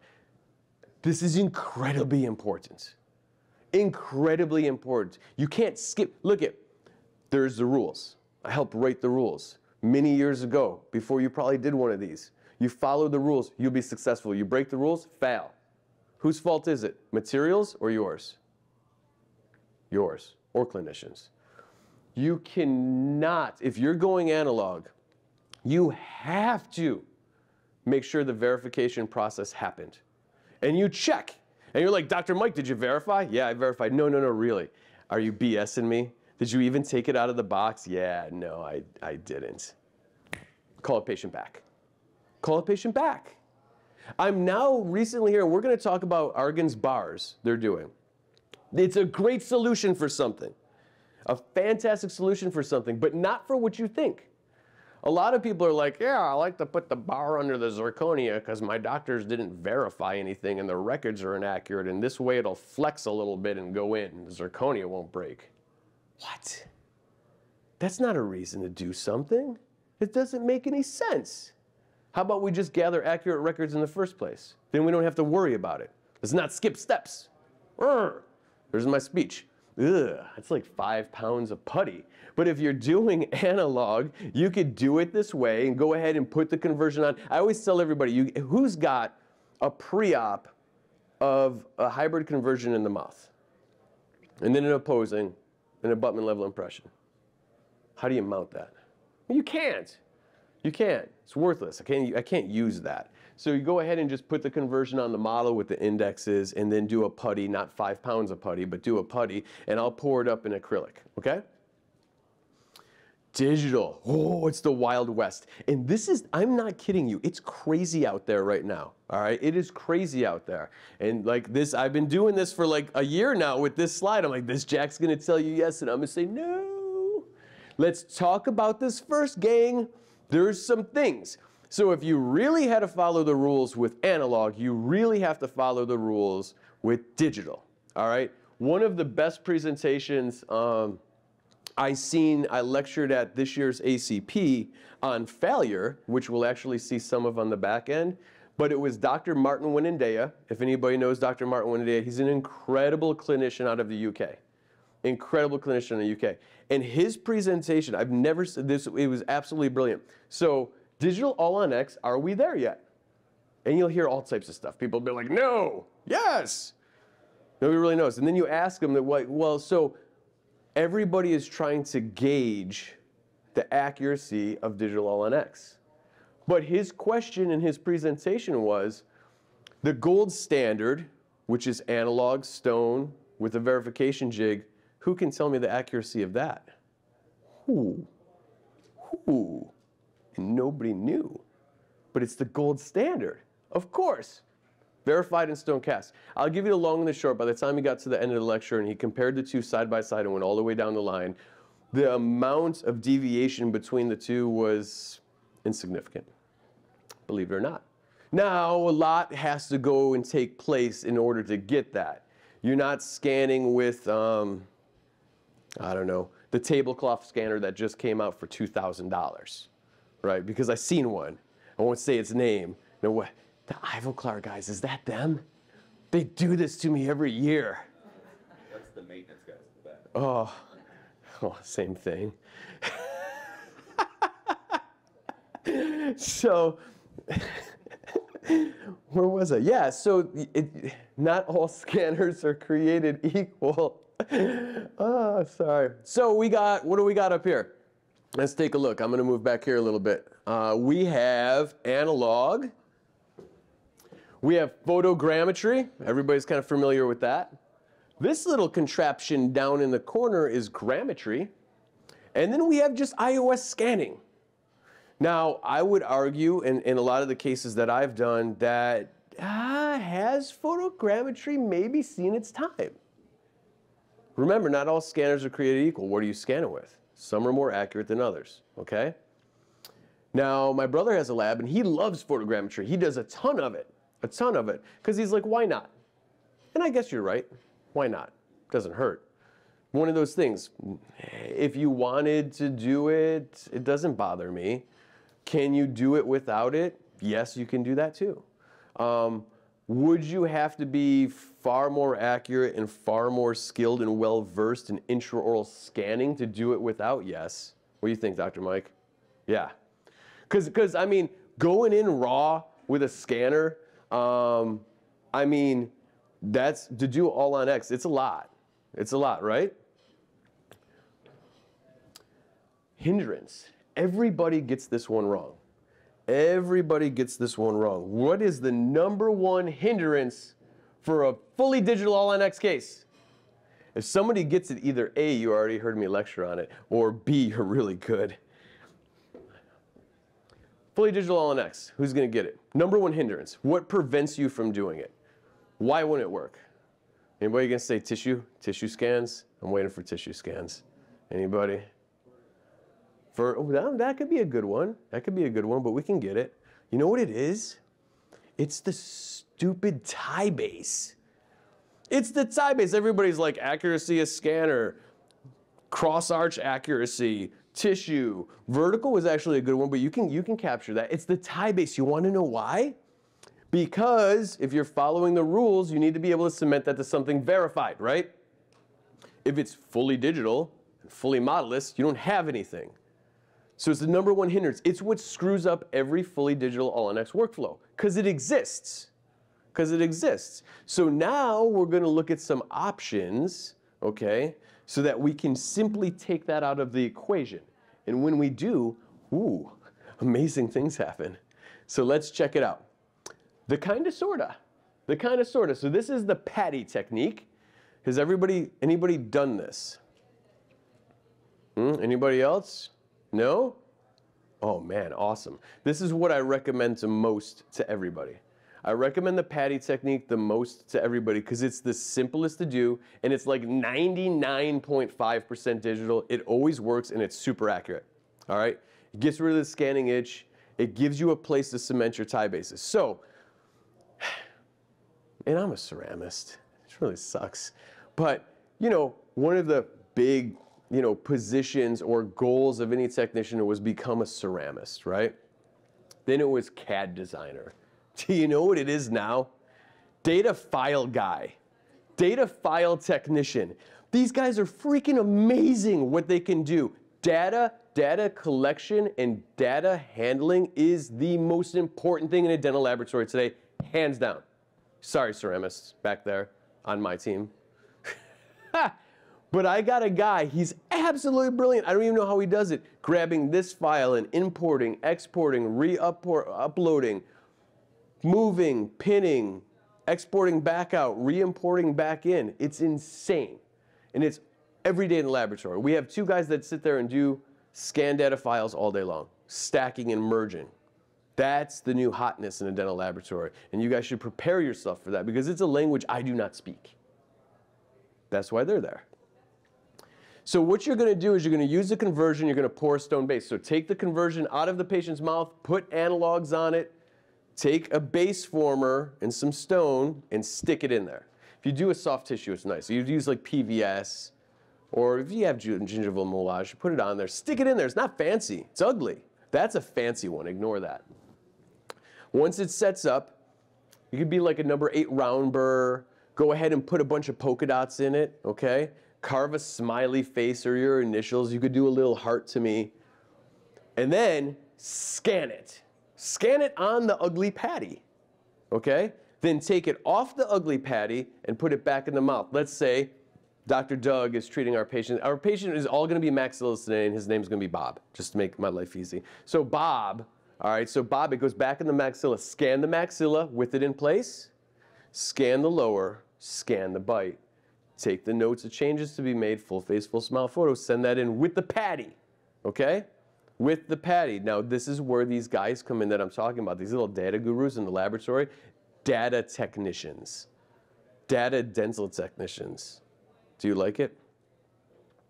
This is incredibly important. Incredibly important. You can't skip. Look at, there's the rules. I helped write the rules many years ago before you probably did one of these. You follow the rules, you'll be successful. You break the rules, fail. Whose fault is it? Materials or yours? Yours or clinicians. You cannot, if you're going analog, you have to make sure the verification process happened. And you check. And you're like, Dr. Mike, did you verify? Yeah, I verified. No, no, no, really. Are you BSing me? Did you even take it out of the box? Yeah, no, I, I didn't. Call a patient back. Call a patient back. I'm now recently here, and we're going to talk about Argen's bars they're doing. It's a great solution for something, a fantastic solution for something, but not for what you think. A lot of people are like, yeah, I like to put the bar under the zirconia because my doctors didn't verify anything and the records are inaccurate, and this way it'll flex a little bit and go in. And The zirconia won't break. What? That's not a reason to do something. It doesn't make any sense. How about we just gather accurate records in the first place? Then we don't have to worry about it. Let's not skip steps. Urgh. There's my speech. Ugh, that's like five pounds of putty. But if you're doing analog, you could do it this way and go ahead and put the conversion on. I always tell everybody, you, who's got a pre-op of a hybrid conversion in the mouth? And then an opposing, an abutment level impression. How do you mount that? You can't. You can't. It's worthless. I can't, I can't use that. So you go ahead and just put the conversion on the model with the indexes and then do a putty, not five pounds of putty, but do a putty, and I'll pour it up in acrylic, okay? Digital. Oh, it's the Wild West. And this is, I'm not kidding you, it's crazy out there right now. All right, it is crazy out there. And like this, I've been doing this for like a year now with this slide. I'm like, this Jack's gonna tell you yes, and I'm gonna say no. Let's talk about this first, gang. There's some things. So if you really had to follow the rules with analog, you really have to follow the rules with digital. All right. One of the best presentations um, I seen, I lectured at this year's ACP on failure, which we'll actually see some of on the back end. But it was Dr. Martin Wanendeya. If anybody knows Dr. Martin Wanendeya, he's an incredible clinician out of the UK. Incredible clinician in the UK. And his presentation, I've never said this, it was absolutely brilliant. So, digital all on X, are we there yet? And you'll hear all types of stuff. People will be like, no, yes. Nobody really knows. And then you ask them that, well, so everybody is trying to gauge the accuracy of digital all on X. But his question in his presentation was the gold standard which is analog stone with a verification jig, who can tell me the accuracy of that? Who? Who? And nobody knew. But it's the gold standard, of course. Verified in stone cast. I'll give you the long and the short. By the time he got to the end of the lecture and he compared the two side by side and went all the way down the line, the amount of deviation between the two was insignificant, believe it or not. Now, a lot has to go and take place in order to get that. You're not scanning with, um, I don't know, the tablecloth scanner that just came out for $2,000, right? Because I seen one. I won't say its name. No, what? The Ivoclar guys, is that them? They do this to me every year. That's the maintenance guys in the back. Oh, oh same thing. so, where was I? Yeah, so it, not all scanners are created equal. oh, sorry. So we got, what do we got up here? Let's take a look. I'm going to move back here a little bit. Uh, we have analog. We have photogrammetry. Everybody's kind of familiar with that. This little contraption down in the corner is grammetry. And then we have just iOS scanning. Now, I would argue, in, in a lot of the cases that I've done, that ah, has photogrammetry maybe seen its time? Remember, not all scanners are created equal. What do you scan it with? Some are more accurate than others, okay? Now, my brother has a lab and he loves photogrammetry. He does a ton of it, a ton of it, because he's like, why not? And I guess you're right. Why not? Doesn't hurt. One of those things. If you wanted to do it, it doesn't bother me. Can you do it without it? Yes, you can do that too. Um, would you have to be far more accurate and far more skilled and well versed in intraoral scanning to do it without? Yes. What do you think, Dr. Mike? Yeah. Because, I mean, going in raw with a scanner, um, I mean, that's to do all on X, it's a lot. It's a lot, right? Hindrance. Everybody gets this one wrong. Everybody gets this one wrong. What is the number one hindrance for a fully digital all on X case? If somebody gets it, either A, you already heard me lecture on it, or B, you're really good. Fully digital all on X, who's gonna get it? Number one hindrance, what prevents you from doing it? Why wouldn't it work? Anybody gonna say tissue? Tissue scans? I'm waiting for tissue scans. Anybody? For oh, that, that could be a good one. That could be a good one, but we can get it. You know what it is? It's the stupid tie base. It's the tie base. Everybody's like accuracy of scanner, cross arch accuracy, tissue. Vertical was actually a good one, but you can you can capture that. It's the tie base. You want to know why? Because if you're following the rules, you need to be able to cement that to something verified, right? If it's fully digital and fully modelless, you don't have anything. So it's the number one hindrance. It's what screws up every fully digital all-on-X workflow because it exists. Because it exists. So now we're going to look at some options, okay, so that we can simply take that out of the equation. And when we do, ooh, amazing things happen. So let's check it out. The kind of sorta. The kind of sorta. So this is the patty technique. Has everybody, anybody done this? Hmm? Anybody else? No? Oh man, awesome. This is what I recommend to most to everybody. I recommend the patty technique the most to everybody because it's the simplest to do and it's like 99.5% digital. It always works and it's super accurate. All right? It gets rid of the scanning itch. It gives you a place to cement your tie bases. So, and I'm a ceramist. It really sucks. But, you know, one of the big you know, positions or goals of any technician was become a ceramist, right? Then it was CAD designer. Do you know what it is now? Data file guy, data file technician. These guys are freaking amazing what they can do. Data, data collection, and data handling is the most important thing in a dental laboratory today, hands down. Sorry, ceramists back there on my team. But I got a guy, he's absolutely brilliant. I don't even know how he does it. Grabbing this file and importing, exporting, re-uploading, moving, pinning, exporting back out, re-importing back in. It's insane. And it's every day in the laboratory. We have two guys that sit there and do scan data files all day long, stacking and merging. That's the new hotness in a dental laboratory. And you guys should prepare yourself for that because it's a language I do not speak. That's why they're there. So what you're going to do is you're going to use the conversion, you're going to pour a stone base. So take the conversion out of the patient's mouth, put analogs on it, take a base former and some stone and stick it in there. If you do a soft tissue, it's nice. You'd use like PVS, or if you have gingival moulage, put it on there, stick it in there. It's not fancy, it's ugly. That's a fancy one, ignore that. Once it sets up, you could be like a number eight round burr, go ahead and put a bunch of polka dots in it, okay? Carve a smiley face or your initials. You could do a little heart to me. And then scan it. Scan it on the ugly patty, okay? Then take it off the ugly patty and put it back in the mouth. Let's say Dr. Doug is treating our patient. Our patient is all going to be maxillas today, and his name's going to be Bob, just to make my life easy. So Bob, all right, so Bob, it goes back in the maxilla. Scan the maxilla with it in place. Scan the lower, scan the bite. Take the notes of changes to be made, full face, full smile photo, send that in with the patty, okay? With the patty. Now, this is where these guys come in that I'm talking about, these little data gurus in the laboratory, data technicians, data dental technicians. Do you like it?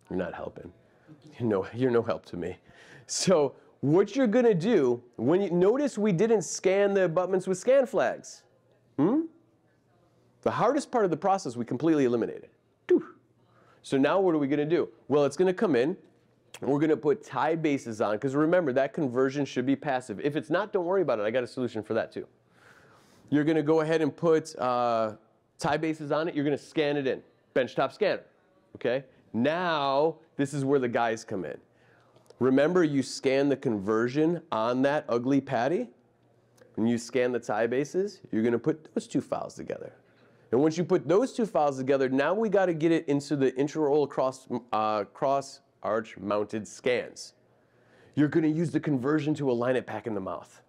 You're not helping. You know, you're no help to me. So what you're gonna do, when you notice we didn't scan the abutments with scan flags. Hmm? The hardest part of the process we completely eliminated. So now what are we gonna do? Well, it's gonna come in, we're gonna put tie bases on, because remember, that conversion should be passive. If it's not, don't worry about it. I got a solution for that too. You're gonna go ahead and put uh, tie bases on it. You're gonna scan it in, benchtop scanner, okay? Now, this is where the guys come in. Remember, you scan the conversion on that ugly patty. and you scan the tie bases, you're gonna put those two files together. And once you put those two files together, now we got to get it into the intraoral cross, uh, cross arch mounted scans. You're going to use the conversion to align it back in the mouth.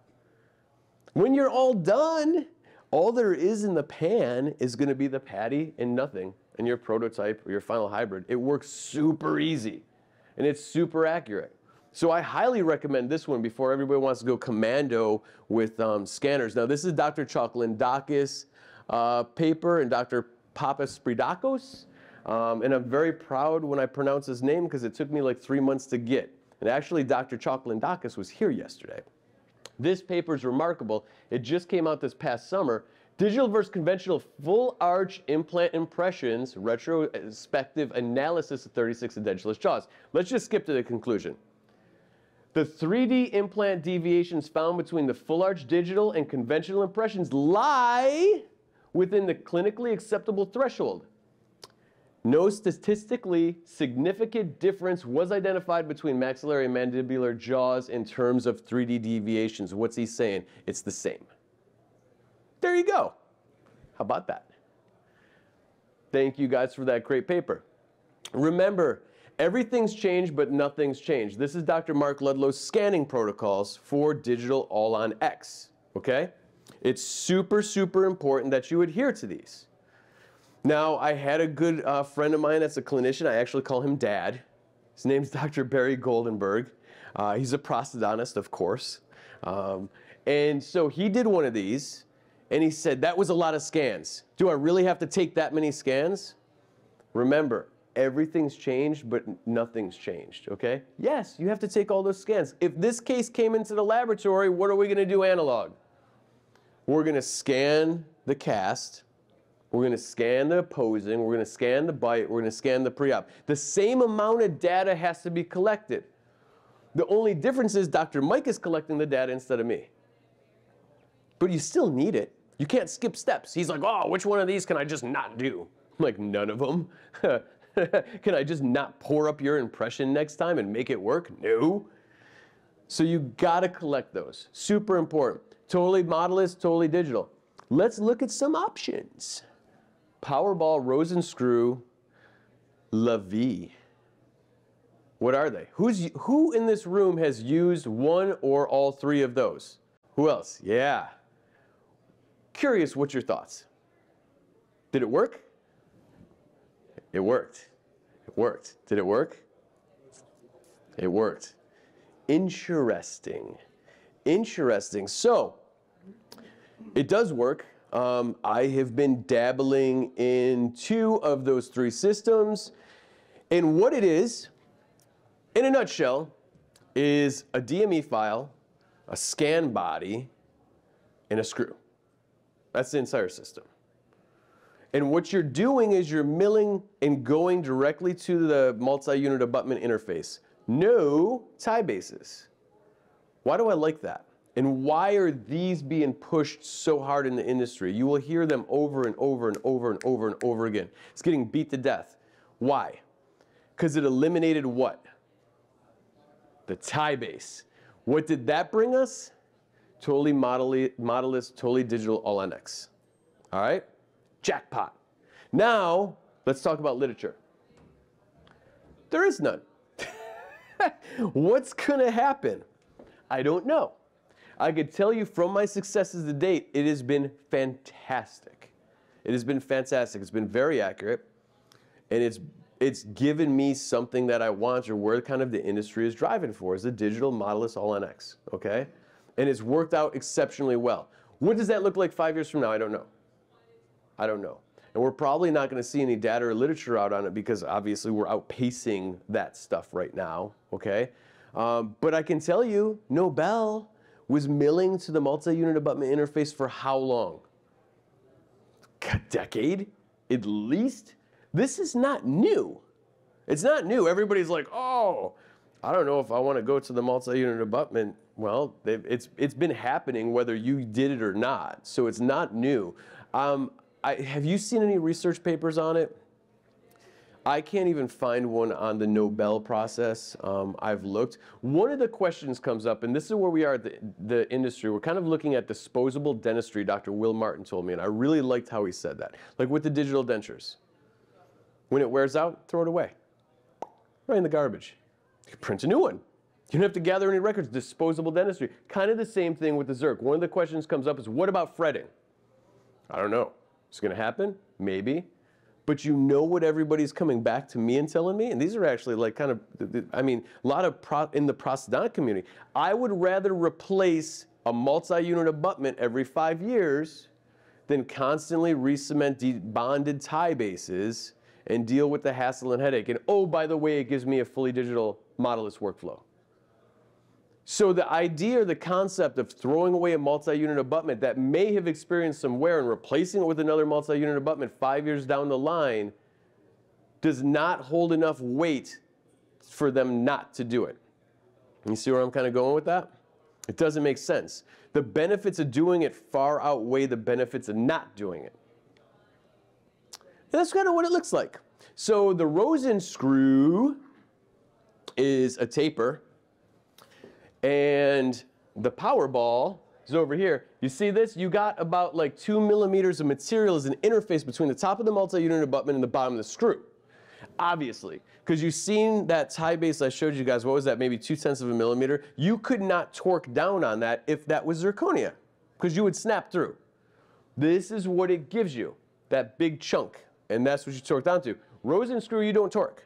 When you're all done, all there is in the pan is going to be the patty and nothing and your prototype or your final hybrid. It works super easy and it's super accurate. So I highly recommend this one before everybody wants to go commando with um, scanners. Now this is Dr. Chochlidakis uh, paper and Dr. Papaspyridakos. Um, and I'm very proud when I pronounce his name because it took me like three months to get. And actually, Dr. Chochlidakis was here yesterday. This paper is remarkable. It just came out this past summer. Digital versus conventional full arch implant impressions, retrospective analysis of 36 edentulous jaws. Let's just skip to the conclusion. The 3D implant deviations found between the full arch digital and conventional impressions lie within the clinically acceptable threshold. No statistically significant difference was identified between maxillary and mandibular jaws in terms of 3D deviations. What's he saying? It's the same. There you go. How about that? Thank you guys for that great paper. Remember, everything's changed, but nothing's changed. This is Dr. Mark Ludlow's scanning protocols for digital all on X, okay? It's super, super important that you adhere to these. Now, I had a good uh, friend of mine that's a clinician. I actually call him Dad. His name's Dr. Barry Goldenberg. Uh, he's a prosthodontist, of course. Um, and so he did one of these, and he said, that was a lot of scans. Do I really have to take that many scans? Remember, everything's changed, but nothing's changed, okay? Yes, you have to take all those scans. If this case came into the laboratory, what are we gonna do analog? We're going to scan the cast. We're going to scan the opposing. We're going to scan the bite. We're going to scan the pre-op. The same amount of data has to be collected. The only difference is Dr. Mike is collecting the data instead of me. But you still need it. You can't skip steps. He's like, oh, which one of these can I just not do? I'm like, none of them. can I just not pour up your impression next time and make it work? No. So you gotta collect those. Super important. Totally modelless, totally digital. Let's look at some options. Powerball, Rosen Screw, La-Vie. What are they? Who's, who in this room has used one or all three of those? Who else? Yeah. Curious, what's your thoughts? Did it work? It worked. It worked. Did it work? It worked. Interesting. Interesting. So, it does work. Um, I have been dabbling in two of those three systems. And what it is, in a nutshell, is a DME file, a scan body, and a screw. That's the entire system. And what you're doing is you're milling and going directly to the multi-unit abutment interface. No tie bases. Why do I like that? And why are these being pushed so hard in the industry? You will hear them over and over and over and over and over again. It's getting beat to death. Why? Because it eliminated what? The tie base. What did that bring us? Totally modelless, totally digital all NX. All right? Jackpot. Now, let's talk about literature. There is none. What's going to happen? I don't know. I could tell you from my successes to date, it has been fantastic. It has been fantastic. It's been very accurate, and it's it's given me something that I want or where kind of the industry is driving for is a digital modelless all NX. Okay, and it's worked out exceptionally well. What does that look like five years from now? I don't know. I don't know. And we're probably not going to see any data or literature out on it because obviously we're outpacing that stuff right now, okay? Um, but I can tell you, Nobel was milling to the multi-unit abutment interface for how long? A decade, at least? This is not new. It's not new. Everybody's like, oh, I don't know if I want to go to the multi-unit abutment. Well, it's, it's been happening whether you did it or not, so it's not new. Um, I, have you seen any research papers on it? I can't even find one on the Nobel process. Um, I've looked. One of the questions comes up, and this is where we are at the, the industry. We're kind of looking at disposable dentistry, Dr. Will Martin told me, and I really liked how he said that. Like with the digital dentures. When it wears out, throw it away. Right in the garbage. You print a new one. You don't have to gather any records. Disposable dentistry. Kind of the same thing with the Zerk. One of the questions comes up is, what about fretting? I don't know. It's going to happen? Maybe. But you know what everybody's coming back to me and telling me? And these are actually like kind of, I mean, a lot of pro, in the prosthodontic community. I would rather replace a multi-unit abutment every five years than constantly re-cement bonded tie bases and deal with the hassle and headache. And oh, by the way, it gives me a fully digital modelless workflow. So the idea or the concept of throwing away a multi-unit abutment that may have experienced some wear and replacing it with another multi-unit abutment five years down the line does not hold enough weight for them not to do it. You see where I'm kind of going with that? It doesn't make sense. The benefits of doing it far outweigh the benefits of not doing it. And that's kind of what it looks like. So the Rosen screw is a taper and the Powerball is over here. You see this? You got about like two millimeters of material as an interface between the top of the multi-unit abutment and the bottom of the screw. Obviously, because you've seen that tie base I showed you guys, what was that, maybe two tenths of a millimeter? You could not torque down on that if that was zirconia, because you would snap through. This is what it gives you, that big chunk, and that's what you torque down to. Rosen screw, you don't torque.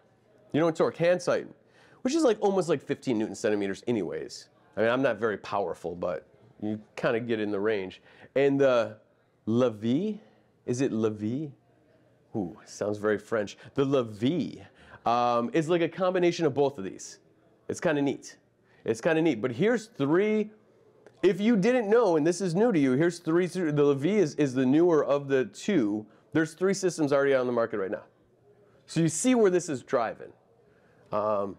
You don't torque, hand tighten which is like almost like 15 newton centimeters anyways. I mean, I'm not very powerful, but you kind of get in the range. And the Levi, is it Levi? Ooh, sounds very French. The Levi um, is like a combination of both of these. It's kind of neat. It's kind of neat. But here's three. If you didn't know, and this is new to you, here's three. The Levi is, is the newer of the two. There's three systems already on the market right now. So you see where this is driving. Um,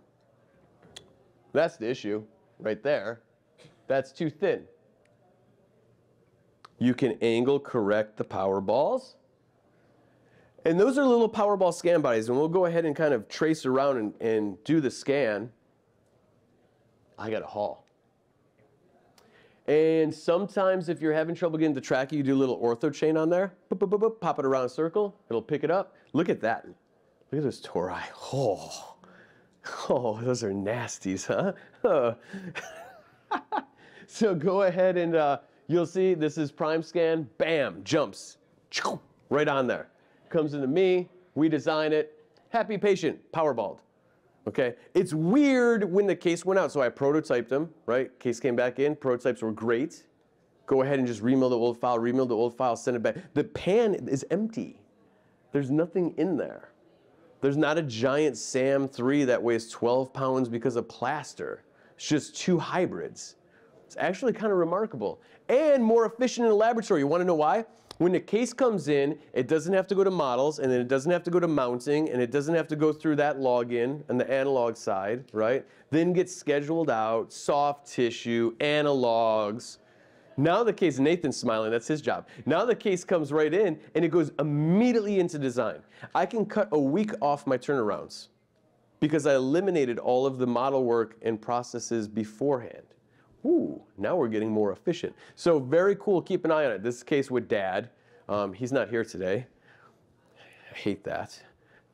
that's the issue right there. That's too thin. You can angle correct the power balls. And those are little Powerball scan bodies, and we'll go ahead and kind of trace around and, and do the scan. I got a haul. And sometimes if you're having trouble getting the track, you do a little ortho chain on there. Boop, boop, boop, pop it around a circle. It'll pick it up. Look at that. Look at this tori. Oh. Oh, those are nasties, huh? so go ahead and uh, you'll see this is Primescan, bam, jumps right on there. comes into me, we design it, happy patient, powerballed. Okay, it's weird when the case went out, so I prototyped them, right? Case came back in, prototypes were great. Go ahead and just remill the old file, remill the old file, send it back. The pan is empty. There's nothing in there. There's not a giant SAM 3 that weighs 12 pounds because of plaster. It's just two hybrids. It's actually kind of remarkable and more efficient in the laboratory. You want to know why? When the case comes in, it doesn't have to go to models, and then it doesn't have to go to mounting, and it doesn't have to go through that login on the analog side, right? Then gets scheduled out, soft tissue, analogs. Now the case, Nathan's smiling, that's his job. Now the case comes right in and it goes immediately into design. I can cut a week off my turnarounds because I eliminated all of the model work and processes beforehand. Ooh, now we're getting more efficient. So very cool, keep an eye on it. This case with dad, um, he's not here today. I hate that,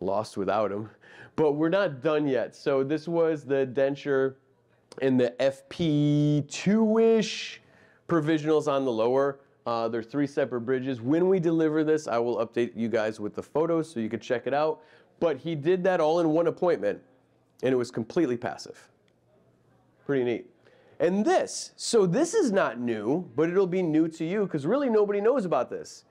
lost without him. But we're not done yet. So this was the denture in the FP2-ish provisionals on the lower. Uh, they're three separate bridges. When we deliver this, I will update you guys with the photos so you can check it out. But he did that all in one appointment, and it was completely passive. Pretty neat. And this, so this is not new, but it'll be new to you because really nobody knows about this.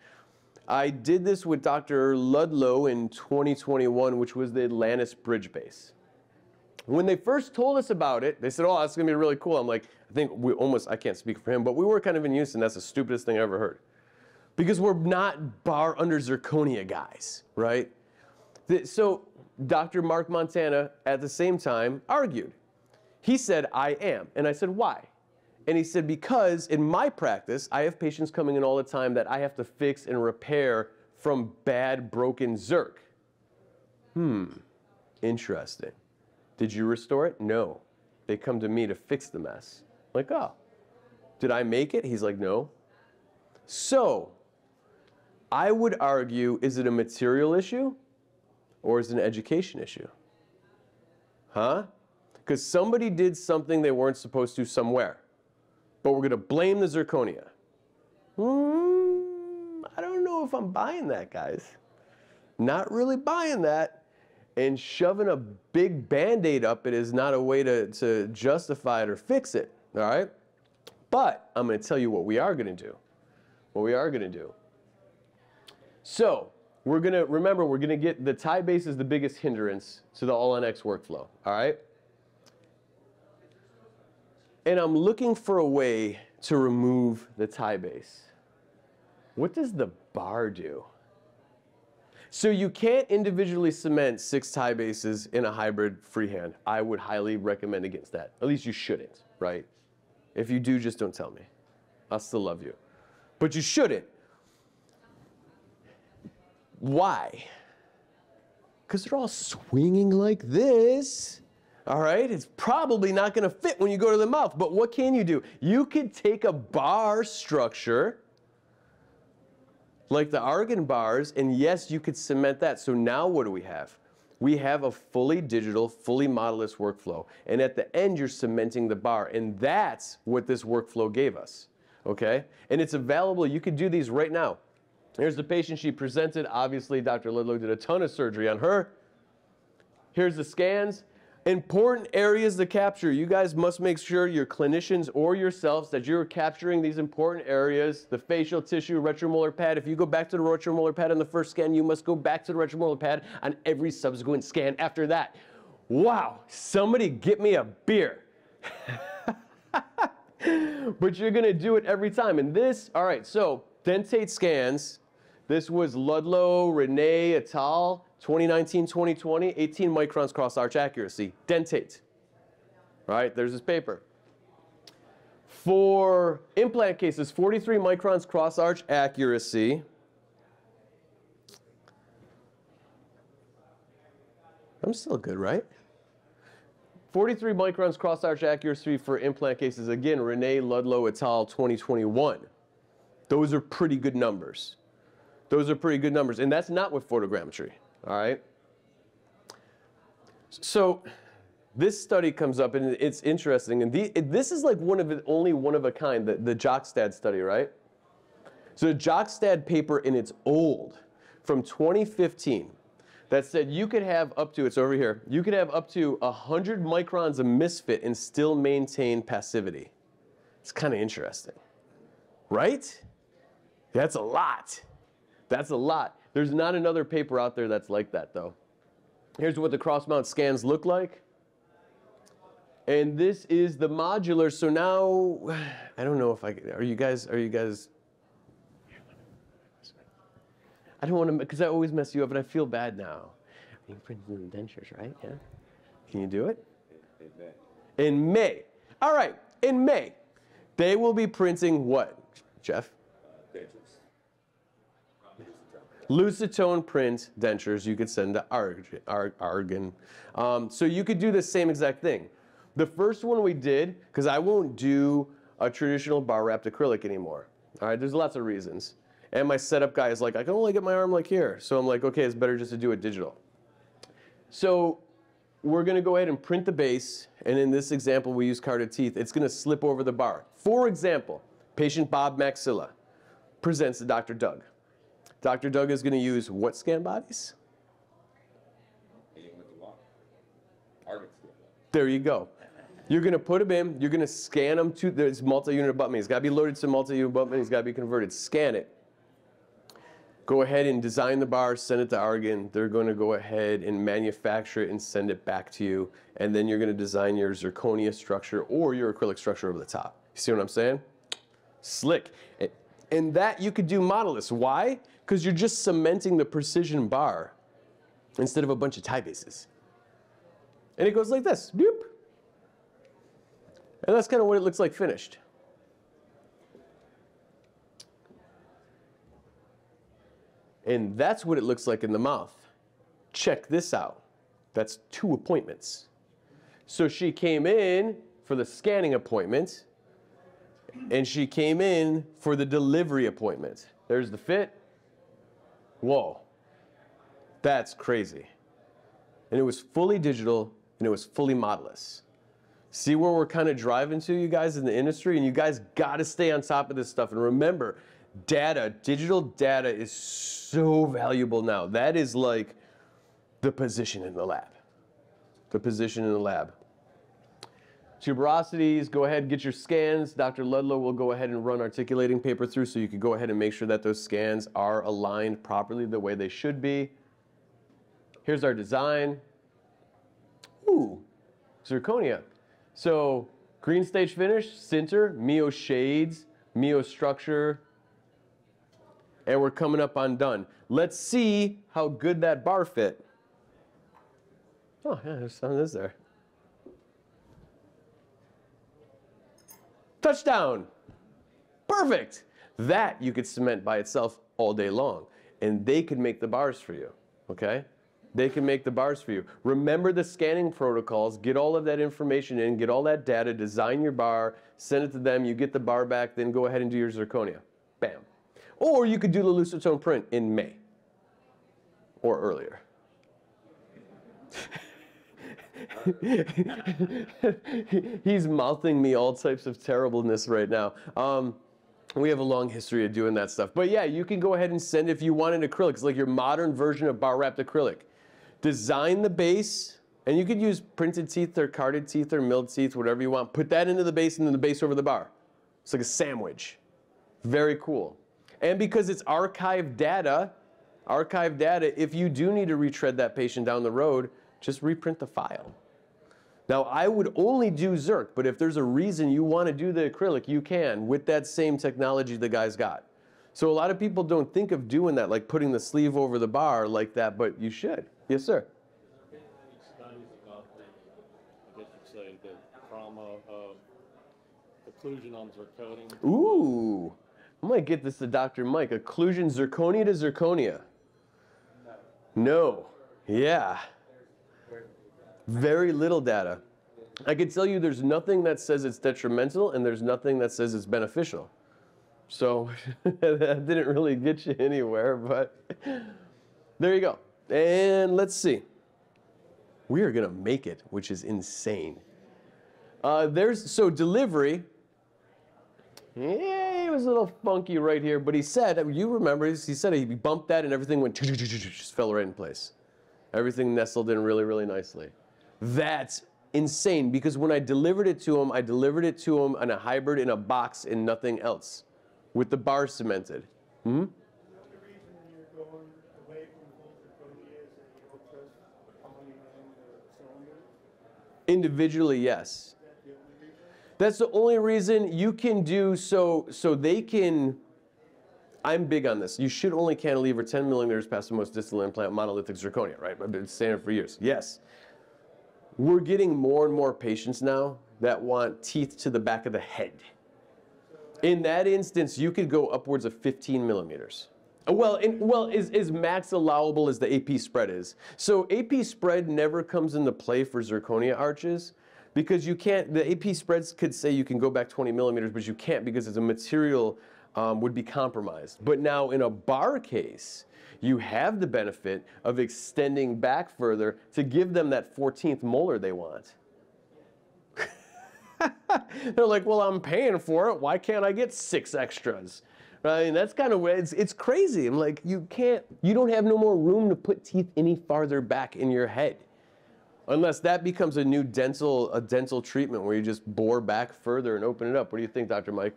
I did this with Dr. Ludlow in 2021, which was the Atlantis Bridge Base. When they first told us about it, they said, oh, that's going to be really cool. I'm like, I think we almost, I can't speak for him, but we were kind of in unison. That's the stupidest thing I ever heard. Because we're not bar under zirconia guys, right? So Dr. Mark Montana, at the same time, argued. He said, I am. And I said, why? And he said, because in my practice, I have patients coming in all the time that I have to fix and repair from bad, broken Zirc. Hmm, interesting. Did you restore it? No. They come to me to fix the mess. like, oh, did I make it? He's like, no. So, I would argue, is it a material issue or is it an education issue? Huh? Because somebody did something they weren't supposed to somewhere. But we're going to blame the zirconia. Mm, I don't know if I'm buying that, guys. Not really buying that. And shoving a big band aid up it is not a way to, to justify it or fix it. All right? But I'm going to tell you what we are going to do. What we are going to do. So, we're going to remember, we're going to get the tie base is the biggest hindrance to the All on X workflow. All right? and I'm looking for a way to remove the tie base. What does the bar do? So you can't individually cement six tie bases in a hybrid freehand. I would highly recommend against that. At least you shouldn't, right? If you do, just don't tell me. I'll still love you. But you shouldn't. Why? Because they're all swinging like this. All right, it's probably not going to fit when you go to the mouth. But what can you do? You could take a bar structure like the Argen bars, and yes, you could cement that. So now what do we have? We have a fully digital, fully modelless workflow. And at the end, you're cementing the bar. And that's what this workflow gave us. Okay? And it's available. You could do these right now. Here's the patient she presented. Obviously, Dr. Ludlow did a ton of surgery on her. Here's the scans. Important areas to capture. You guys must make sure your clinicians or yourselves that you're capturing these important areas, the facial tissue, retromolar pad. If you go back to the retromolar pad on the first scan, you must go back to the retromolar pad on every subsequent scan after that. Wow, somebody get me a beer. but you're gonna do it every time. And this, all right, so dentate scans. This was Ludlow, Renne, et al. 2019, 2020, 18 microns cross arch accuracy, dentate. Right, there's this paper. For implant cases, 43 microns cross arch accuracy. I'm still good, right? 43 microns cross arch accuracy for implant cases. Again, Renne Ludlow et al. 2021. Those are pretty good numbers. Those are pretty good numbers. And that's not with photogrammetry. All right? So this study comes up and it's interesting. And the, it, this is like one of the, only one of a kind, the, the Jokstad study, right? So the Jokstad paper, and it's old, from 2015 that said you could have up to, it's over here, you could have up to 100 microns of misfit and still maintain passivity. It's kind of interesting, right? That's a lot. That's a lot. There's not another paper out there that's like that, though. Here's what the cross mount scans look like. And this is the modular. So now, I don't know if I are you guys are you guys. I don't want to because I always mess you up, and I feel bad now. You print new dentures, right? Yeah. Can you do it? In May. In May. All right. In May, they will be printing what, Jeff? Lucitone print dentures you could send to Arg- Arg- Argen. Um, so you could do the same exact thing. The first one we did, because I won't do a traditional bar wrapped acrylic anymore. All right, there's lots of reasons. And my setup guy is like, I can only get my arm like here. So I'm like, okay, it's better just to do it digital. So we're going to go ahead and print the base. And in this example, we use carded teeth. It's going to slip over the bar. For example, patient Bob Maxilla presents to Dr. Doug. Dr. Doug is going to use what scan bodies? Meeting with the law. Argen's doing that. There you go. You're going to put them in. You're going to scan them to there's multi-unit abutment. It's got to be loaded to multi-unit abutment. It's got to be converted. Scan it. Go ahead and design the bar. Send it to Argen. They're going to go ahead and manufacture it and send it back to you. And then you're going to design your zirconia structure or your acrylic structure over the top. You see what I'm saying? Slick. And that you could do modelless. Why? Because you're just cementing the precision bar instead of a bunch of tie bases. And it goes like this. Doop. And that's kind of what it looks like finished. And that's what it looks like in the mouth. Check this out. That's two appointments. So she came in for the scanning appointment, and she came in for the delivery appointment. There's the fit. Whoa. That's crazy. And it was fully digital and it was fully modelless. See where we're kind of driving to, you guys, in the industry? And you guys got to stay on top of this stuff. And remember, data, digital data is so valuable now. That is like the position in the lab. The position in the lab. Tuberosities, go ahead, get your scans. Dr. Ludlow will go ahead and run articulating paper through so you can go ahead and make sure that those scans are aligned properly the way they should be. Here's our design. Ooh, zirconia. So green stage finish, sinter, Miyo shades, Miyo structure, and we're coming up on done. Let's see how good that bar fit. Oh yeah, there's some this there. Touchdown. Perfect. That you could cement by itself all day long. And they could make the bars for you. Okay? They can make the bars for you. Remember the scanning protocols, get all of that information in, get all that data, design your bar, send it to them, you get the bar back, then go ahead and do your zirconia. Bam. Or you could do the Lucitone print in May or earlier. He's mouthing me all types of terribleness right now. Um, we have a long history of doing that stuff. But yeah, you can go ahead and send if you want an acrylic. It's like your modern version of bar wrapped acrylic. Design the base, and you could use printed teeth or carded teeth or milled teeth, whatever you want. Put that into the base and then the base over the bar. It's like a sandwich. Very cool. And because it's archived data, archived data, if you do need to retread that patient down the road, just reprint the file. Now, I would only do Zirc, but if there's a reason you want to do the acrylic, you can with that same technology the guy's got. So a lot of people don't think of doing that, like putting the sleeve over the bar like that, but you should. Yes, sir. Occlusion on zirconia? Ooh, I might get this to Dr. Mike. Occlusion zirconia to zirconia. No. Yeah. Very little data. I can tell you there's nothing that says it's detrimental and there's nothing that says it's beneficial. So that didn't really get you anywhere, but there you go. And let's see. We are going to make it, which is insane. Uh, there's so delivery. Yay, was a little funky right here, but he said, you remember, he said he bumped that and everything went, just fell right in place. Everything nestled in really, really nicely. That's insane because when I delivered it to him, I delivered it to him on a hybrid in a box and nothing else with the bar cemented. Hmm? Individually, yes. That's the only reason you can do so. So they can. I'm big on this. You should only cantilever 10 millimeters past the most distal implant monolithic zirconia, right? I've been saying it for years. Yes. We're getting more and more patients now that want teeth to the back of the head. In that instance, you could go upwards of 15 millimeters. Uh, Well, in, well, is, is max allowable as the AP spread is. So AP spread never comes into play for zirconia arches because you can't, the AP spreads could say you can go back 20 millimeters, but you can't because it's a material um, would be compromised. But now in a bar case, you have the benefit of extending back further to give them that 14th molar they want. They're like, well, I'm paying for it. Why can't I get six extras? Right? And that's kind of it's, it's crazy. I'm like, you can't, you don't have no more room to put teeth any farther back in your head. Unless that becomes a new dental, a dental treatment where you just bore back further and open it up. What do you think, Dr. Mike?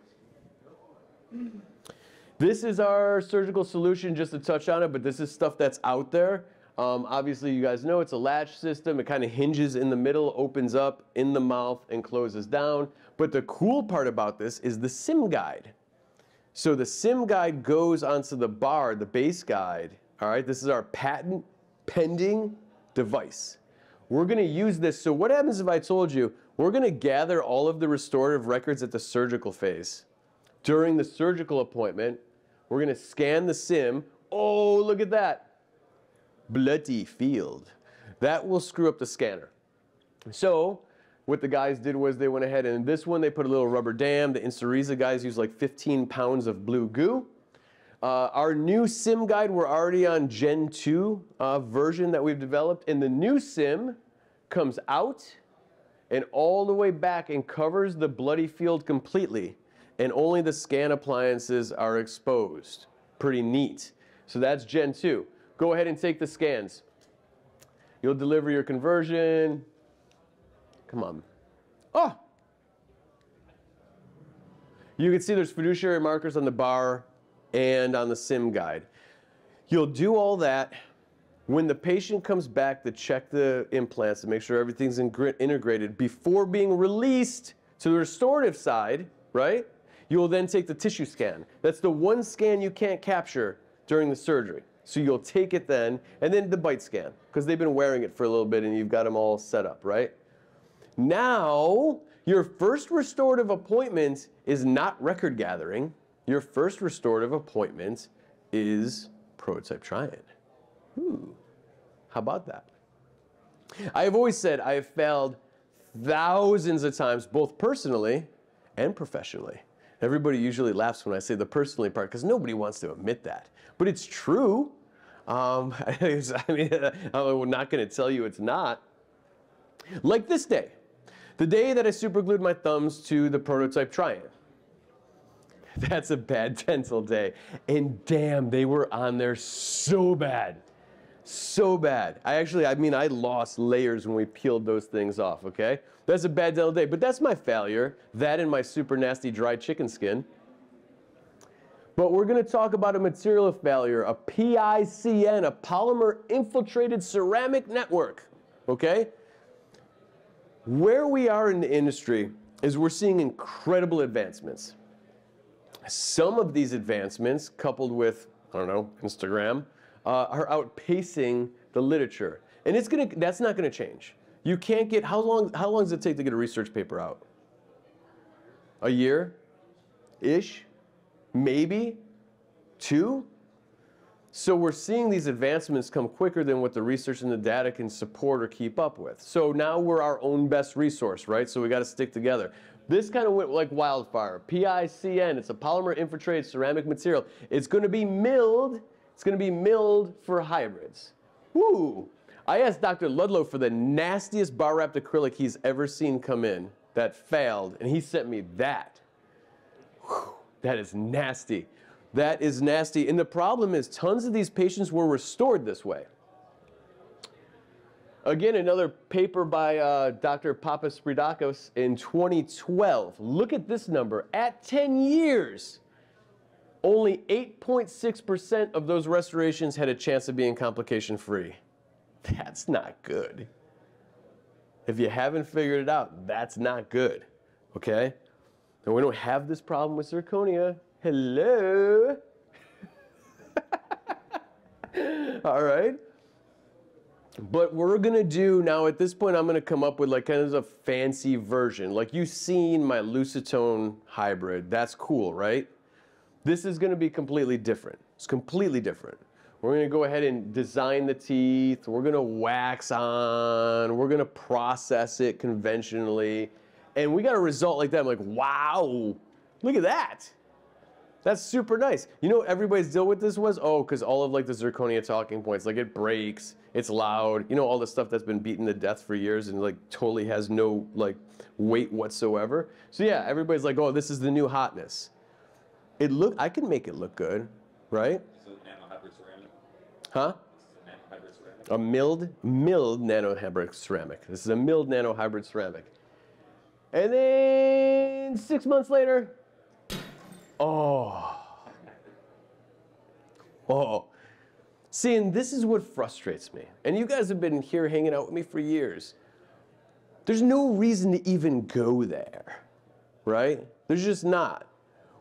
This is our surgical solution, just to touch on it, but this is stuff that's out there. Um, obviously, you guys know it's a latch system. It kind of hinges in the middle, opens up in the mouth, and closes down. But the cool part about this is the SIM guide. So the SIM guide goes onto the bar, the base guide. All right, this is our patent pending device. We're going to use this. So what happens if I told you we're going to gather all of the restorative records at the surgical phase? During the surgical appointment, we're going to scan the SIM. Oh, look at that. Bloody field. That will screw up the scanner. So what the guys did was they went ahead and this one they put a little rubber dam. The Insuriza guys use like 15 pounds of blue goo. Uh, our new SIM guide, we're already on Gen 2 uh, version that we've developed, and the new SIM comes out and all the way back and covers the bloody field completely, and only the scan appliances are exposed. Pretty neat. So that's Gen 2. Go ahead and take the scans. You'll deliver your conversion. Come on. Oh! You can see there's fiduciary markers on the bar and on the SIM guide. You'll do all that. When the patient comes back to check the implants to make sure everything's integrated before being released to the restorative side, right? You'll then take the tissue scan. That's the one scan you can't capture during the surgery. So you'll take it then, and then the bite scan, because they've been wearing it for a little bit and you've got them all set up, right? Now, your first restorative appointment is not record gathering. Your first restorative appointment is prototype try-in. Ooh, how about that? I have always said I have failed thousands of times, both personally and professionally. Everybody usually laughs when I say the personally part because nobody wants to admit that. But it's true. Um, I mean, I'm not going to tell you it's not. Like this day, the day that I superglued my thumbs to the prototype try-in. That's a bad dental day. And damn, they were on there so bad. So bad. I actually, I mean, I lost layers when we peeled those things off, okay? That's a bad dental day, but that's my failure. That and my super nasty dry chicken skin. But we're going to talk about a material failure, a PICN, a polymer infiltrated ceramic network, okay? Where we are in the industry is we're seeing incredible advancements. Some of these advancements, coupled with, I don't know, Instagram, uh, are outpacing the literature. And it's gonna, that's not gonna change. You can't get, how long, how long does it take to get a research paper out? A year? Ish? Maybe? Two? So we're seeing these advancements come quicker than what the research and the data can support or keep up with. So now we're our own best resource, right? So we got to stick together. This kind of went like wildfire. PICN, it's a polymer infiltrated ceramic material. It's going to be milled. It's going to be milled for hybrids. Woo! I asked Dr. Ludlow for the nastiest bar wrapped acrylic he's ever seen come in that failed, and he sent me that. Whew. That is nasty. That is nasty. And the problem is, tons of these patients were restored this way. Again, another paper by uh, Dr. Papaspyridakos in 2012. Look at this number. At 10 years, only 8.6% of those restorations had a chance of being complication free. That's not good. If you haven't figured it out, that's not good. Okay? And we don't have this problem with zirconia. Hello? All right? But we're gonna do now at this point, I'm gonna come up with like kind of a fancy version. Like you've seen my Lucitone hybrid. That's cool, right? This is gonna be completely different. It's completely different. We're gonna go ahead and design the teeth. We're gonna wax on. We're gonna process it conventionally. And we got a result like that. I'm like, wow, look at that. That's super nice. You know what everybody's deal with this was? Oh, because all of like the zirconia talking points, like it breaks, it's loud, you know, all the stuff that's been beaten to death for years and like totally has no like weight whatsoever. So yeah, everybody's like, oh, this is the new hotness. It look, I can make it look good, right? So nanohybrid ceramic, Huh? A milled, milled nanohybrid ceramic. This is a milled nanohybrid ceramic. And then six months later, oh. Oh. See, and this is what frustrates me. And you guys have been here hanging out with me for years. There's no reason to even go there, right? There's just not.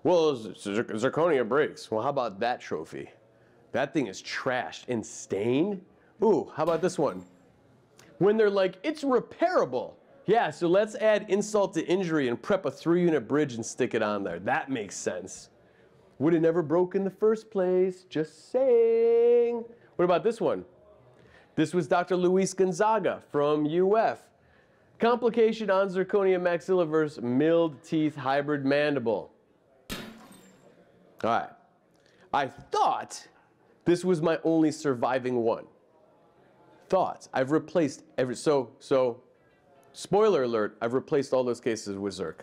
Well, zirconia breaks. Well, how about that trophy? That thing is trashed and stained. Ooh, how about this one? When they're like, it's repairable. Yeah, so let's add insult to injury and prep a three unit bridge and stick it on there. That makes sense. Would have never broke in the first place, just saying. What about this one? This was Dr. Luis Gonzaga from UF. Complication on zirconia maxilla versus milled teeth hybrid mandible. All right. I thought this was my only surviving one. Thoughts. I've replaced every so so spoiler alert, I've replaced all those cases with Zirc.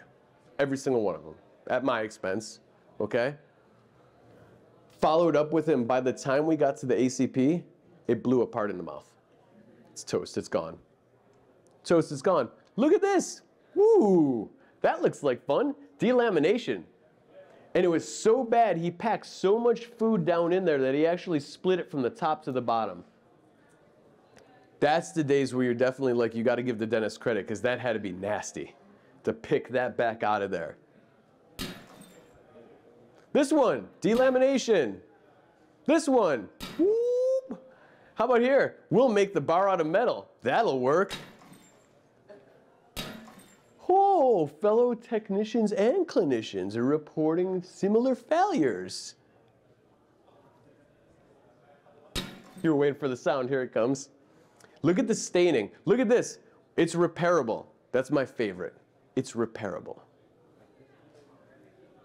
Every single one of them. At my expense. Okay? Followed up with him by the time we got to the ACP, it blew apart in the mouth. It's toast, it's gone. Toast is gone. Look at this. Woo! That looks like fun. Delamination. And it was so bad, he packed so much food down in there that he actually split it from the top to the bottom. That's the days where you're definitely like, you got to give the dentist credit because that had to be nasty to pick that back out of there. This one, delamination. This one, whoop. How about here? We'll make the bar out of metal. That'll work. Oh, fellow technicians and clinicians are reporting similar failures. You were waiting for the sound. Here it comes. Look at the staining. Look at this. It's repairable. That's my favorite. It's repairable.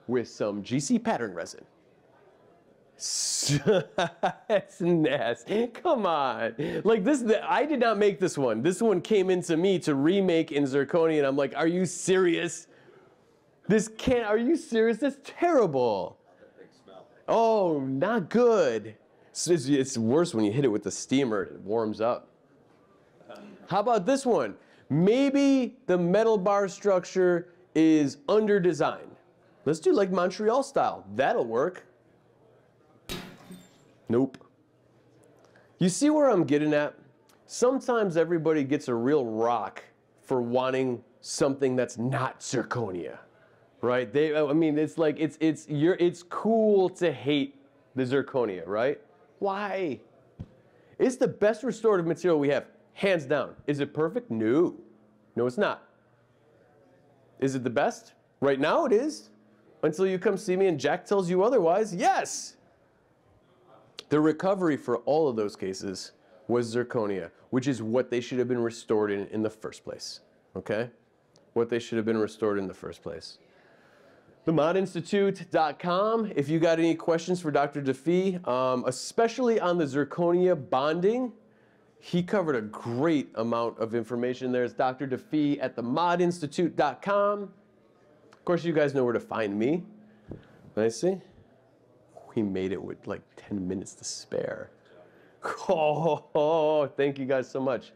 With some GC pattern resin. That's nasty. Come on. Like this, I did not make this one. This one came into me to remake in zirconia, and I'm like, are you serious? This can't, are you serious? That's terrible. Oh, not good. It's, it's- worse when you hit it with the steamer, it warms up. How about this one? Maybe the metal bar structure is under designed. Let's do like Montreal style. That'll work. Nope. You see where I'm getting at? Sometimes everybody gets a real rock for wanting something that's not zirconia, right? They, I mean, it's like it's it's you're it's cool to hate the zirconia, right? Why? It's the best restorative material we have, hands down. Is it perfect? No, no, it's not. Is it the best? Right now, it is. Until you come see me and Jack tells you otherwise. Yes. The recovery for all of those cases was zirconia, which is what they should have been restored in in the first place. Okay? What they should have been restored in the first place. TheModInstitute.com. If you got any questions for Dr. DeFee, um, especially on the zirconia bonding, he covered a great amount of information. There's Dr. DeFee at TheModInstitute.com. Of course, you guys know where to find me. I see? We made it with like 10 minutes to spare. Oh, thank you guys so much.